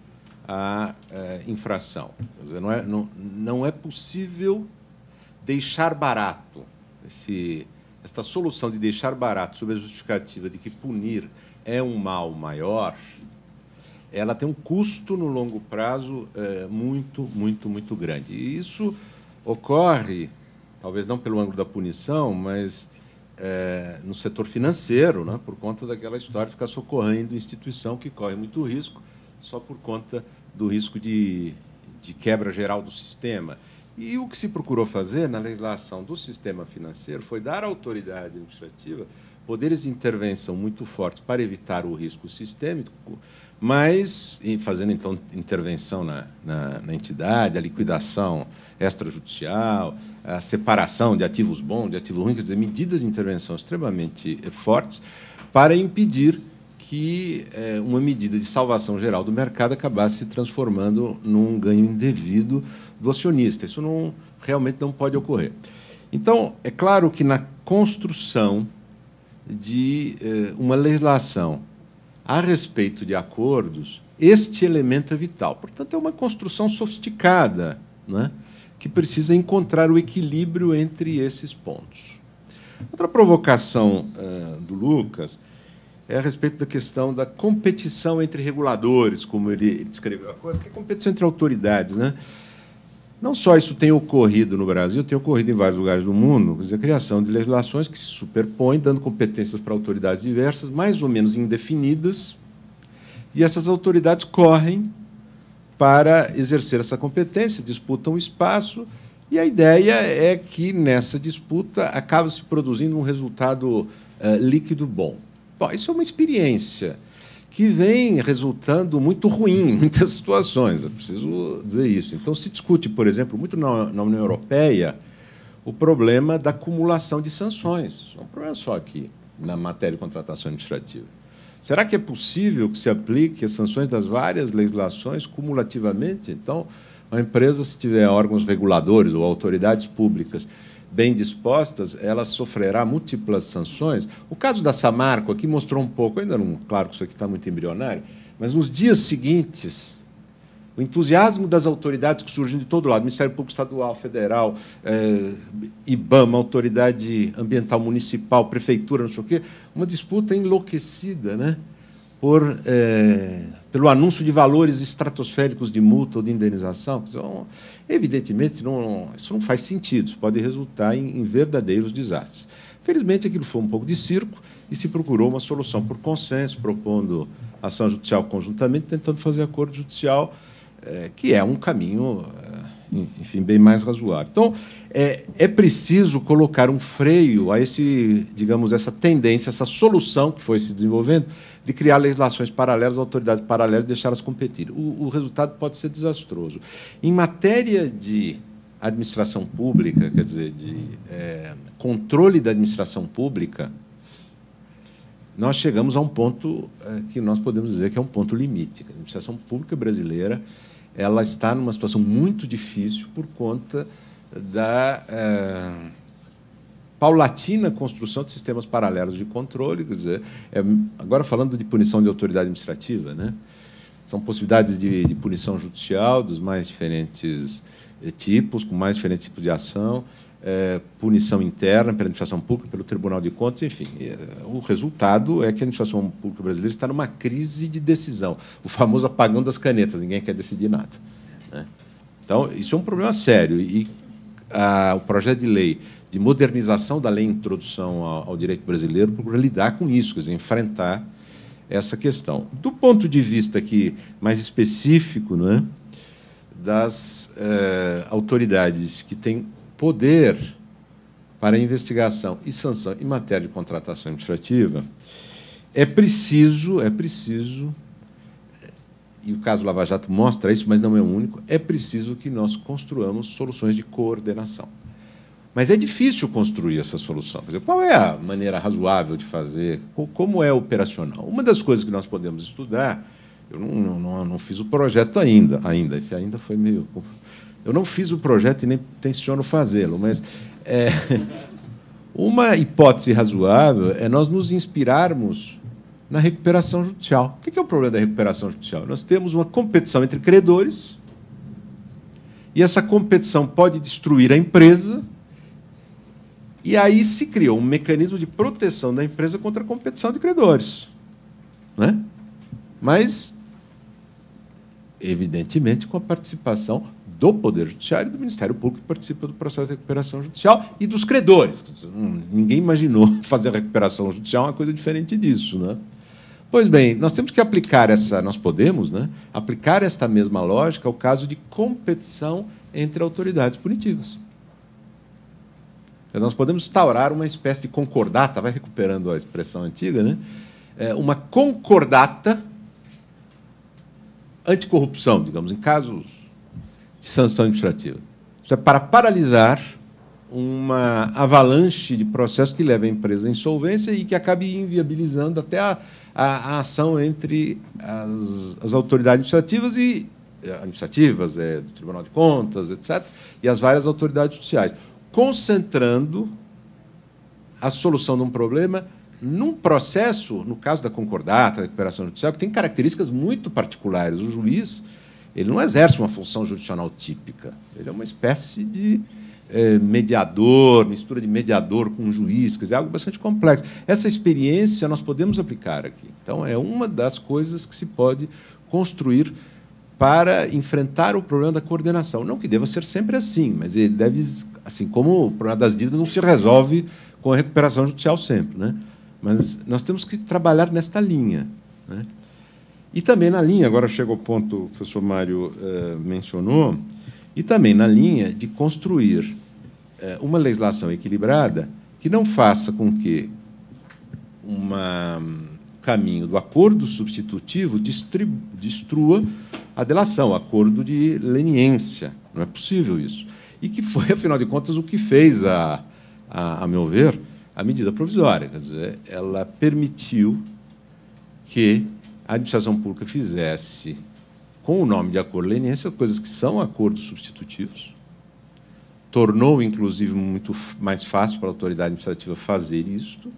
à é, infração. Dizer, não, é, não, não é possível deixar barato esse, esta solução de deixar barato sob a justificativa de que punir é um mal maior, ela tem um custo no longo prazo é, muito, muito, muito grande. E isso ocorre, talvez não pelo ângulo da punição, mas é, no setor financeiro, né, por conta daquela história de ficar socorrendo instituição que corre muito risco, só por conta do risco de, de quebra geral do sistema. E o que se procurou fazer na legislação do sistema financeiro foi dar autoridade administrativa poderes de intervenção muito fortes para evitar o risco sistêmico, mas fazendo então intervenção na, na, na entidade, a liquidação extrajudicial, a separação de ativos bons, de ativos ruins, quer dizer, medidas de intervenção extremamente fortes para impedir que é, uma medida de salvação geral do mercado acabasse se transformando num ganho indevido do acionista. Isso não, realmente não pode ocorrer. Então, é claro que na construção de eh, uma legislação a respeito de acordos, este elemento é vital. Portanto, é uma construção sofisticada, é, que precisa encontrar o equilíbrio entre esses pontos. Outra provocação uh, do Lucas é a respeito da questão da competição entre reguladores, como ele descreveu a coisa, que é competição entre autoridades. Né? Não só isso tem ocorrido no Brasil, tem ocorrido em vários lugares do mundo, quer dizer, a criação de legislações que se superpõem, dando competências para autoridades diversas, mais ou menos indefinidas, e essas autoridades correm para exercer essa competência, disputam espaço, e a ideia é que nessa disputa acaba se produzindo um resultado uh, líquido bom. Bom, isso é uma experiência que vem resultando muito ruim em muitas situações. Eu preciso dizer isso. Então, se discute, por exemplo, muito na, na União Europeia, o problema da acumulação de sanções. Não é um problema só aqui, na matéria de contratação administrativa. Será que é possível que se aplique as sanções das várias legislações cumulativamente? Então, a empresa, se tiver órgãos reguladores ou autoridades públicas bem dispostas, ela sofrerá múltiplas sanções. O caso da Samarco aqui mostrou um pouco, ainda não, claro que isso aqui está muito embrionário, mas nos dias seguintes, o entusiasmo das autoridades que surgem de todo lado, Ministério Público Estadual, Federal, eh, IBAMA, Autoridade Ambiental Municipal, Prefeitura, não sei o quê, uma disputa enlouquecida né, por, eh, pelo anúncio de valores estratosféricos de multa ou de indenização. Então, evidentemente, não, isso não faz sentido, isso pode resultar em, em verdadeiros desastres. Felizmente, aquilo foi um pouco de circo e se procurou uma solução por consenso, propondo ação judicial conjuntamente, tentando fazer acordo judicial é, que é um caminho, é, enfim, bem mais razoável. Então, é, é preciso colocar um freio a esse, digamos, essa tendência, essa solução que foi se desenvolvendo de criar legislações paralelas, autoridades paralelas e deixá-las competirem. O, o resultado pode ser desastroso. Em matéria de administração pública, quer dizer, de é, controle da administração pública, nós chegamos a um ponto é, que nós podemos dizer que é um ponto limite. A administração pública brasileira ela está numa situação muito difícil por conta da é, paulatina construção de sistemas paralelos de controle. Quer dizer, é, agora falando de punição de autoridade administrativa, né? são possibilidades de, de punição judicial dos mais diferentes eh, tipos, com mais diferentes tipos de ação é, punição interna pela administração pública, pelo Tribunal de Contas, enfim. É, o resultado é que a administração pública brasileira está numa crise de decisão, o famoso apagão das canetas, ninguém quer decidir nada. Né? Então, isso é um problema sério. E a, o projeto de lei de modernização da lei de introdução ao, direito brasileiro procura lidar com isso, quer dizer, enfrentar essa questão. Do ponto de vista aqui mais específico, não é? das eh, autoridades que têm poder para investigação e sanção em matéria de contratação administrativa, é preciso, é preciso, e o caso Lava Jato mostra isso, mas não é o único, é preciso que nós construamos soluções de coordenação. Mas é difícil construir essa solução. Quer dizer, qual é a maneira razoável de fazer? Como é operacional? Uma das coisas que nós podemos estudar, eu não, não, não fiz o projeto ainda, ainda, esse ainda foi meio eu não fiz o projeto e nem tenciono fazê-lo, mas é, uma hipótese razoável é nós nos inspirarmos na recuperação judicial. O que é o problema da recuperação judicial? Nós temos uma competição entre credores e essa competição pode destruir a empresa. E aí se criou um mecanismo de proteção da empresa contra a competição de credores. Né? Mas, evidentemente, com a participação do Poder Judiciário e do Ministério Público que participa do processo de recuperação judicial e dos credores. Hum, ninguém imaginou fazer a recuperação judicial uma coisa diferente disso. Né? Pois bem, nós temos que aplicar essa, nós podemos né, aplicar esta mesma lógica ao caso de competição entre autoridades punitivas. Nós podemos instaurar uma espécie de concordata, vai recuperando a expressão antiga, né? É uma concordata anticorrupção, digamos, em casos de sanção administrativa. Isso é para paralisar uma avalanche de processos que leva a empresa à insolvência e que acabe inviabilizando até a, a, a ação entre as, as, autoridades administrativas e eh, administrativas, é, do Tribunal de Contas, etc., e as várias autoridades judiciais, concentrando a solução de um problema num processo, no caso da concordata, da recuperação judicial, que tem características muito particulares. O juiz ele não exerce uma função jurisdicional típica. Ele é uma espécie de é, mediador, mistura de mediador com juiz, quer dizer, algo bastante complexo. Essa experiência nós podemos aplicar aqui. Então, é uma das coisas que se pode construir para enfrentar o problema da coordenação. Não que deva ser sempre assim, mas ele deve, assim como o problema das dívidas não se resolve com a recuperação judicial sempre, né? Mas nós temos que trabalhar nesta linha. Né? E também na linha, agora chega ao ponto que o professor Mário eh, mencionou, e também na linha de construir eh, uma legislação equilibrada que não faça com que uma caminho do acordo substitutivo destrua a delação, o acordo de leniência. Não é possível isso. E que foi, afinal de contas, o que fez, a, a, a meu ver, a medida provisória. Quer dizer, ela permitiu que a administração pública fizesse, com o nome de acordo leniência, coisas que são acordos substitutivos, tornou, inclusive, muito mais fácil para a autoridade administrativa fazer isto,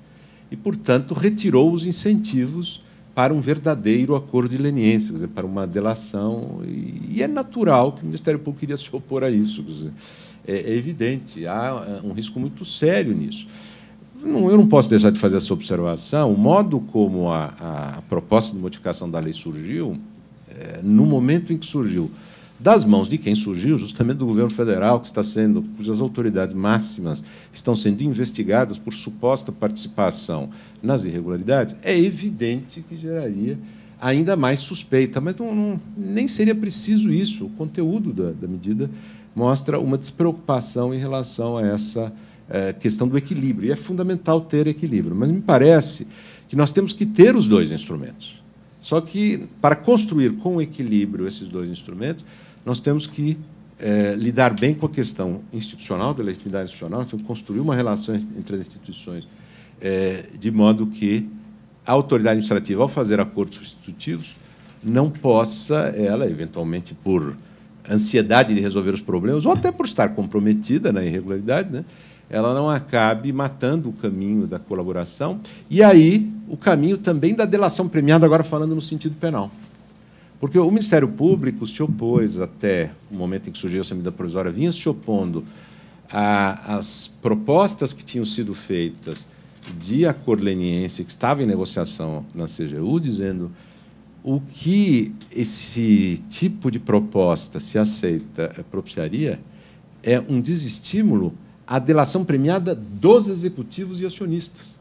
e, portanto, retirou os incentivos para um verdadeiro acordo de leniência, dizer, para uma delação. E, é natural que o Ministério Público queria se opor a isso. Dizer, é, é, evidente, há um risco muito sério nisso. Não, eu não posso deixar de fazer essa observação. O modo como a, a proposta de modificação da lei surgiu, é, no momento em que surgiu, das mãos de quem surgiu, justamente do governo federal, que está sendo, cujas autoridades máximas estão sendo investigadas por suposta participação nas irregularidades, é evidente que geraria ainda mais suspeita. Mas não, não, nem seria preciso isso. O conteúdo da, da, medida mostra uma despreocupação em relação a essa é, questão do equilíbrio. E é fundamental ter equilíbrio. Mas me parece que nós temos que ter os dois instrumentos. Só que, para construir com equilíbrio esses dois instrumentos, nós temos que é, lidar bem com a questão institucional, da legitimidade institucional, nós temos que construir uma relação entre as instituições, é, de modo que a autoridade administrativa, ao fazer acordos substitutivos, não possa, ela, eventualmente por ansiedade de resolver os problemas, ou até por estar comprometida na irregularidade, né, ela não acabe matando o caminho da colaboração, e aí o caminho também da delação premiada, agora falando no sentido penal. Porque o Ministério Público se opôs até o momento em que surgiu essa medida provisória, vinha se opondo às propostas que tinham sido feitas de acordo leniense, que estava em negociação na CGU, dizendo o que esse tipo de proposta, se aceita, é, propiciaria é um desestímulo à delação premiada dos executivos e acionistas.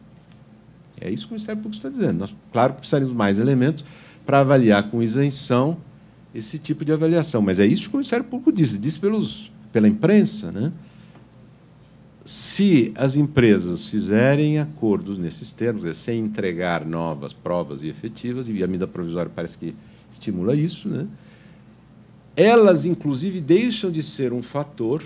É isso que o Ministério Público está dizendo. Nós, claro, precisaríamos mais elementos, para avaliar com isenção esse tipo de avaliação. Mas é isso que o Ministério Público disse, disse pelos, pela imprensa. Né? Se as empresas fizerem acordos nesses termos, sem entregar novas provas e efetivas, e a medida provisória parece que estimula isso, né? elas, inclusive, deixam de ser um fator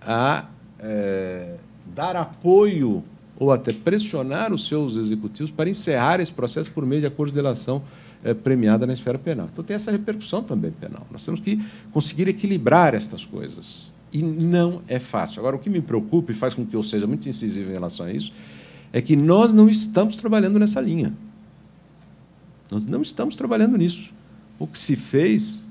a é, dar apoio ou até pressionar os seus executivos para encerrar esse processo por meio de acordo de delação é, premiada na esfera penal. Então tem essa repercussão também penal. Nós temos que conseguir equilibrar estas coisas. E não é fácil. Agora, o que me preocupa e faz com que eu seja muito incisivo em relação a isso é que nós não estamos trabalhando nessa linha. Nós não estamos trabalhando nisso. O que se fez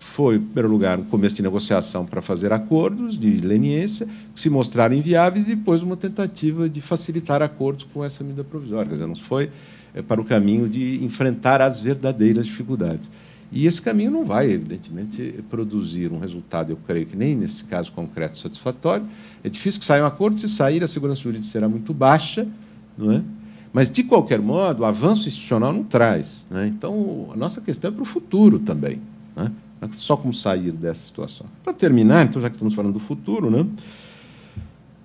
foi, em primeiro lugar, um começo de negociação para fazer acordos de leniência, que se mostraram inviáveis, e depois uma tentativa de facilitar acordos com essa medida provisória. Quer dizer, não foi é, para o caminho de enfrentar as verdadeiras dificuldades. E esse caminho não vai, evidentemente, produzir um resultado, eu creio que nem nesse caso concreto, satisfatório. É difícil que saia um acordo, se sair, a segurança jurídica será muito baixa, não é? Mas, de qualquer modo, o avanço institucional não traz. Né? Então, a nossa questão é para o futuro também. Né? É só como sair dessa situação. Para terminar, então, já que estamos falando do futuro, né?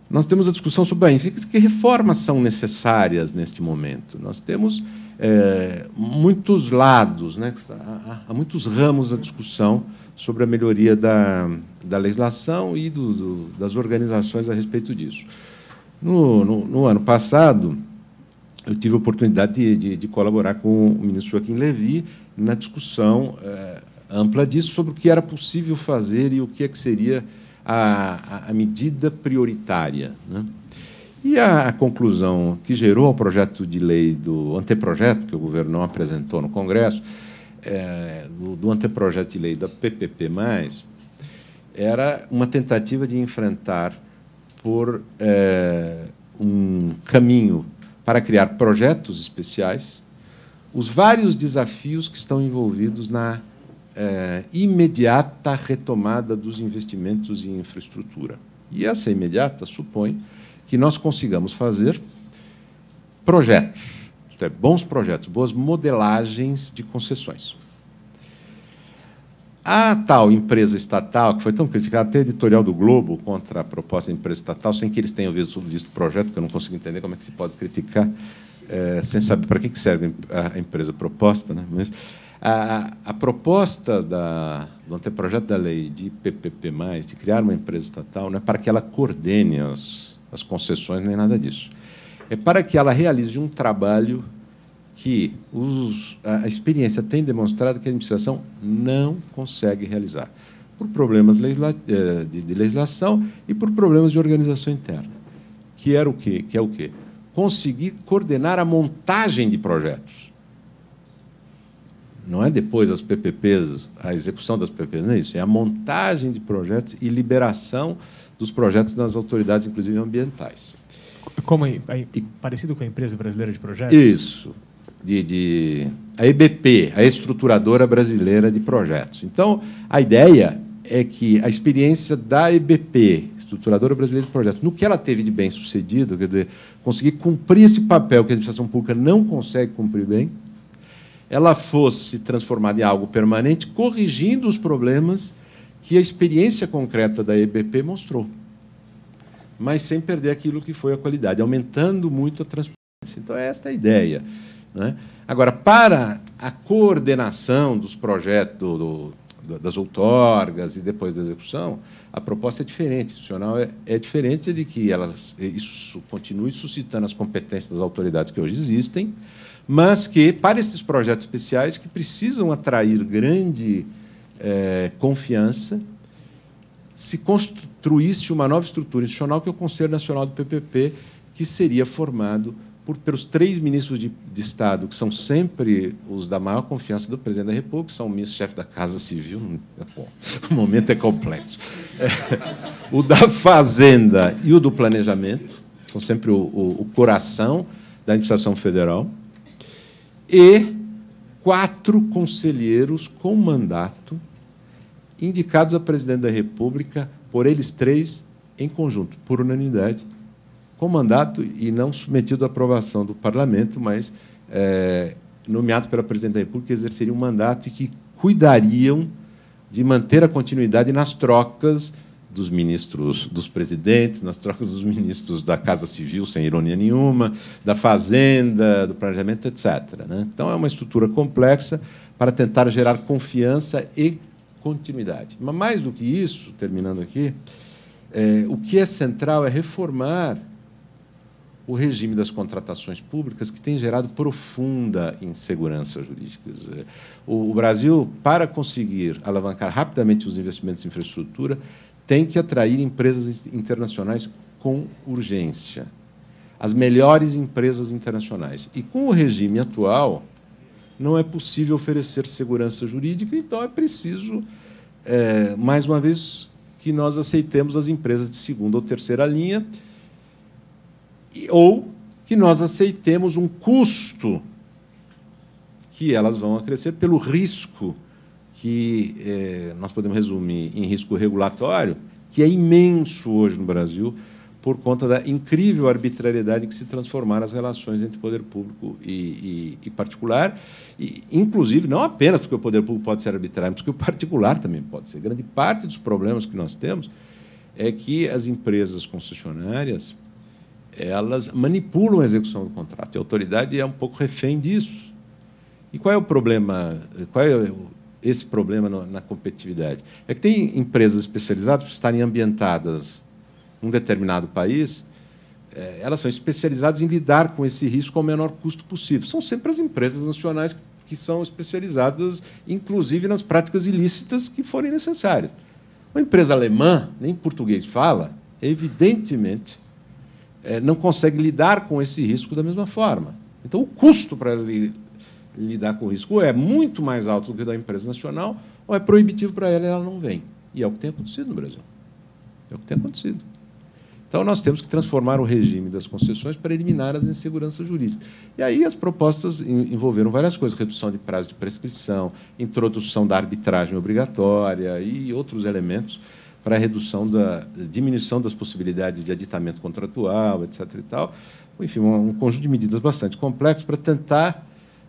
nós temos a discussão sobre bem, que reformas são necessárias neste momento. Nós temos é, muitos lados, né? há, há, muitos ramos da discussão sobre a melhoria da, da legislação e do, do, das organizações a respeito disso. No, no, no, ano passado, eu tive a oportunidade de, de, de, colaborar com o ministro Joaquim Levy na discussão é, ampla disso sobre o que era possível fazer e o que é que seria a, a medida prioritária. Né? E a, a, conclusão que gerou o projeto de lei do anteprojeto, que o governo não apresentou no Congresso, é, do, do anteprojeto de lei da PPP, era uma tentativa de enfrentar por é, um caminho para criar projetos especiais os vários desafios que estão envolvidos na é, imediata retomada dos investimentos em infraestrutura. E essa imediata supõe que nós consigamos fazer projetos, isto é, bons projetos, boas modelagens de concessões. A tal empresa estatal, que foi tão criticada, até editorial do Globo contra a proposta da empresa estatal, sem que eles tenham visto, visto o projeto, que eu não consigo entender como é que se pode criticar é, sem saber para que serve a empresa proposta, né? mas a, a proposta da, do anteprojeto da lei de PPP+, de criar uma empresa estatal, não é para que ela coordene as, as concessões, nem nada disso. É para que ela realize um trabalho que os, a experiência tem demonstrado que a administração não consegue realizar, por problemas eh, de, de legislação e por problemas de organização interna. Que era o quê? Que é o quê? Conseguir coordenar a montagem de projetos. Não é depois as PPPs, a execução das PPPs, não é isso. É a montagem de projetos e liberação dos projetos nas autoridades, inclusive ambientais. Como é, é, parecido com a empresa brasileira de projetos? Isso de, de a EBP, a estruturadora brasileira de projetos. Então, a ideia é que a experiência da EBP, estruturadora brasileira de projetos, no que ela teve de bem sucedido, quer dizer, conseguir cumprir esse papel que a administração pública não consegue cumprir bem, ela fosse transformada em algo permanente, corrigindo os problemas que a experiência concreta da EBP mostrou, mas sem perder aquilo que foi a qualidade, aumentando muito a transparência. Então, é esta a ideia. Né? Agora, para a coordenação dos projetos, do, do, das outorgas e depois da execução, a proposta é diferente. Institucional é, é diferente de que elas, isso continue suscitando as competências das autoridades que hoje existem, mas que, para esses projetos especiais, que precisam atrair grande é, confiança, se construísse uma nova estrutura institucional, que é o Conselho Nacional do PPP, que seria formado por, pelos três ministros de, de, Estado, que são sempre os da maior confiança do presidente da República, são o ministro-chefe da Casa Civil. Bom, o momento é complexo. É, o da Fazenda e o do Planejamento, são sempre o, o, o coração da administração federal. E quatro conselheiros com mandato, indicados a presidente da República por eles três em conjunto, por unanimidade, com mandato e não submetido à aprovação do parlamento, mas é, nomeado pela presidente da República, exerceriam um mandato e que cuidariam de manter a continuidade nas trocas dos ministros, dos presidentes, nas trocas dos ministros da Casa Civil, sem ironia nenhuma, da Fazenda, do Planejamento, etc. Né? Então, é uma estrutura complexa para tentar gerar confiança e continuidade. Mas, mais do que isso, terminando aqui, é, o que é central é reformar o regime das contratações públicas, que tem gerado profunda insegurança jurídica. O Brasil, para conseguir alavancar rapidamente os investimentos em infraestrutura, tem que atrair empresas internacionais com urgência. As melhores empresas internacionais. E com o regime atual, não é possível oferecer segurança jurídica, então é preciso, é, mais uma vez, que nós aceitemos as empresas de segunda ou terceira linha ou que nós aceitemos um custo que elas vão acrescer pelo risco que eh, nós podemos resumir em risco regulatório, que é imenso hoje no Brasil, por conta da incrível arbitrariedade que se transformaram as relações entre poder público e, e, e, particular, e, inclusive não apenas porque o poder público pode ser arbitrário, mas porque o particular também pode ser. Grande parte dos problemas que nós temos é que as empresas concessionárias elas manipulam a execução do contrato. E a autoridade é um pouco refém disso. E qual é o problema? Qual é esse problema na competitividade? É que tem empresas especializadas por estarem ambientadas num determinado país, é, elas são especializadas em lidar com esse risco ao menor custo possível. São sempre as empresas nacionais que são especializadas, inclusive nas práticas ilícitas que forem necessárias. Uma empresa alemã, nem português fala, evidentemente é, não consegue lidar com esse risco da mesma forma. Então, o custo para lidar com o risco é muito mais alto do que o da empresa nacional, ou é proibitivo para ela e ela não vem. E é o que tem acontecido no Brasil. É o que tem acontecido. Então, nós temos que transformar o regime das concessões para eliminar as inseguranças jurídicas. E aí as propostas envolveram várias coisas: redução de prazo de prescrição, introdução da arbitragem obrigatória e outros elementos para a redução da diminuição das possibilidades de aditamento contratual, etc. E tal. Enfim, um conjunto de medidas bastante complexo para tentar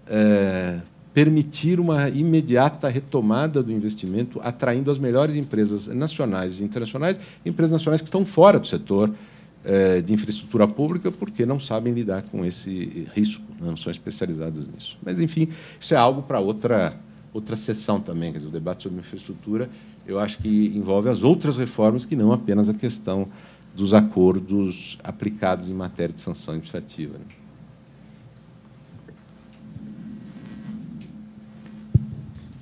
é, permitir uma imediata retomada do investimento, atraindo as melhores empresas nacionais e internacionais, empresas nacionais que estão fora do setor é, de infraestrutura pública porque não sabem lidar com esse risco, né? não são especializados nisso. Mas, enfim, isso é algo para outra, outra sessão também. Quer dizer, o debate sobre infraestrutura, eu acho que envolve as outras reformas que não apenas a questão dos acordos aplicados em matéria de sanção administrativa. Né?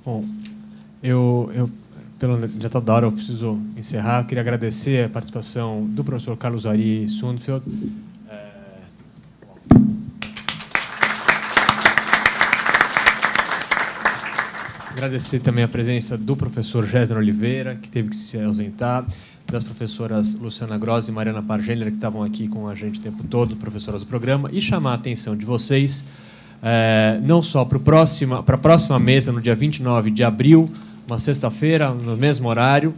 Bom, eu, eu pelo já está da hora, eu preciso encerrar. Eu queria agradecer a participação do professor Carlos Ari Sundfeld. É... Agradecer também a presença do professor Gésner Oliveira, que teve que se ausentar, das professoras Luciana Grossi e Mariana Pargeller, que estavam aqui com a gente o tempo todo, professoras do programa, e chamar a atenção de vocês, é, não só para a próxima mesa, no dia 29 de abril, uma sexta-feira, no mesmo horário.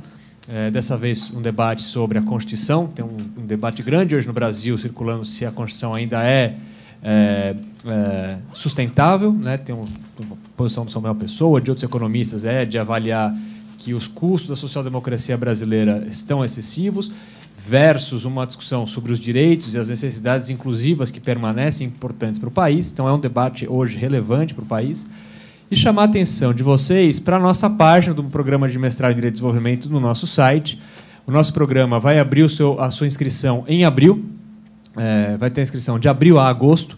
É, dessa vez, um debate sobre a Constituição. Tem um, um, debate grande hoje no Brasil circulando se a Constituição ainda é, é, é sustentável. Né? Tem um, uma posição do Samuel Pessoa, de outros economistas, é de avaliar que os custos da social-democracia brasileira estão excessivos, versus uma discussão sobre os direitos e as necessidades inclusivas que permanecem importantes para o país. Então, é um debate hoje relevante para o país e chamar a atenção de vocês para a nossa página do programa de mestrado em Direito de Desenvolvimento no nosso site. O nosso programa vai abrir seu, a sua inscrição em abril, é, vai ter inscrição de abril a agosto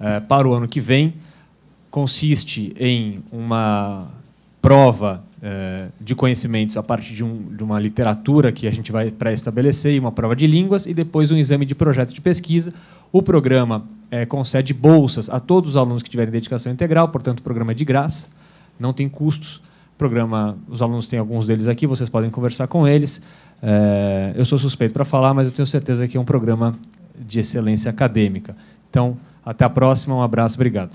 é, para o ano que vem. Consiste em uma prova de conhecimentos a partir de, um, de uma literatura que a gente vai pré-estabelecer e uma prova de línguas e depois um exame de projeto de pesquisa. O programa é, concede bolsas a todos os alunos que tiverem dedicação integral, portanto, o programa é de graça, não tem custos. O programa, os alunos têm alguns deles aqui, vocês podem conversar com eles. É, eu sou suspeito para falar, mas eu tenho certeza que é um programa de excelência acadêmica. Então, até a próxima, um abraço, obrigado.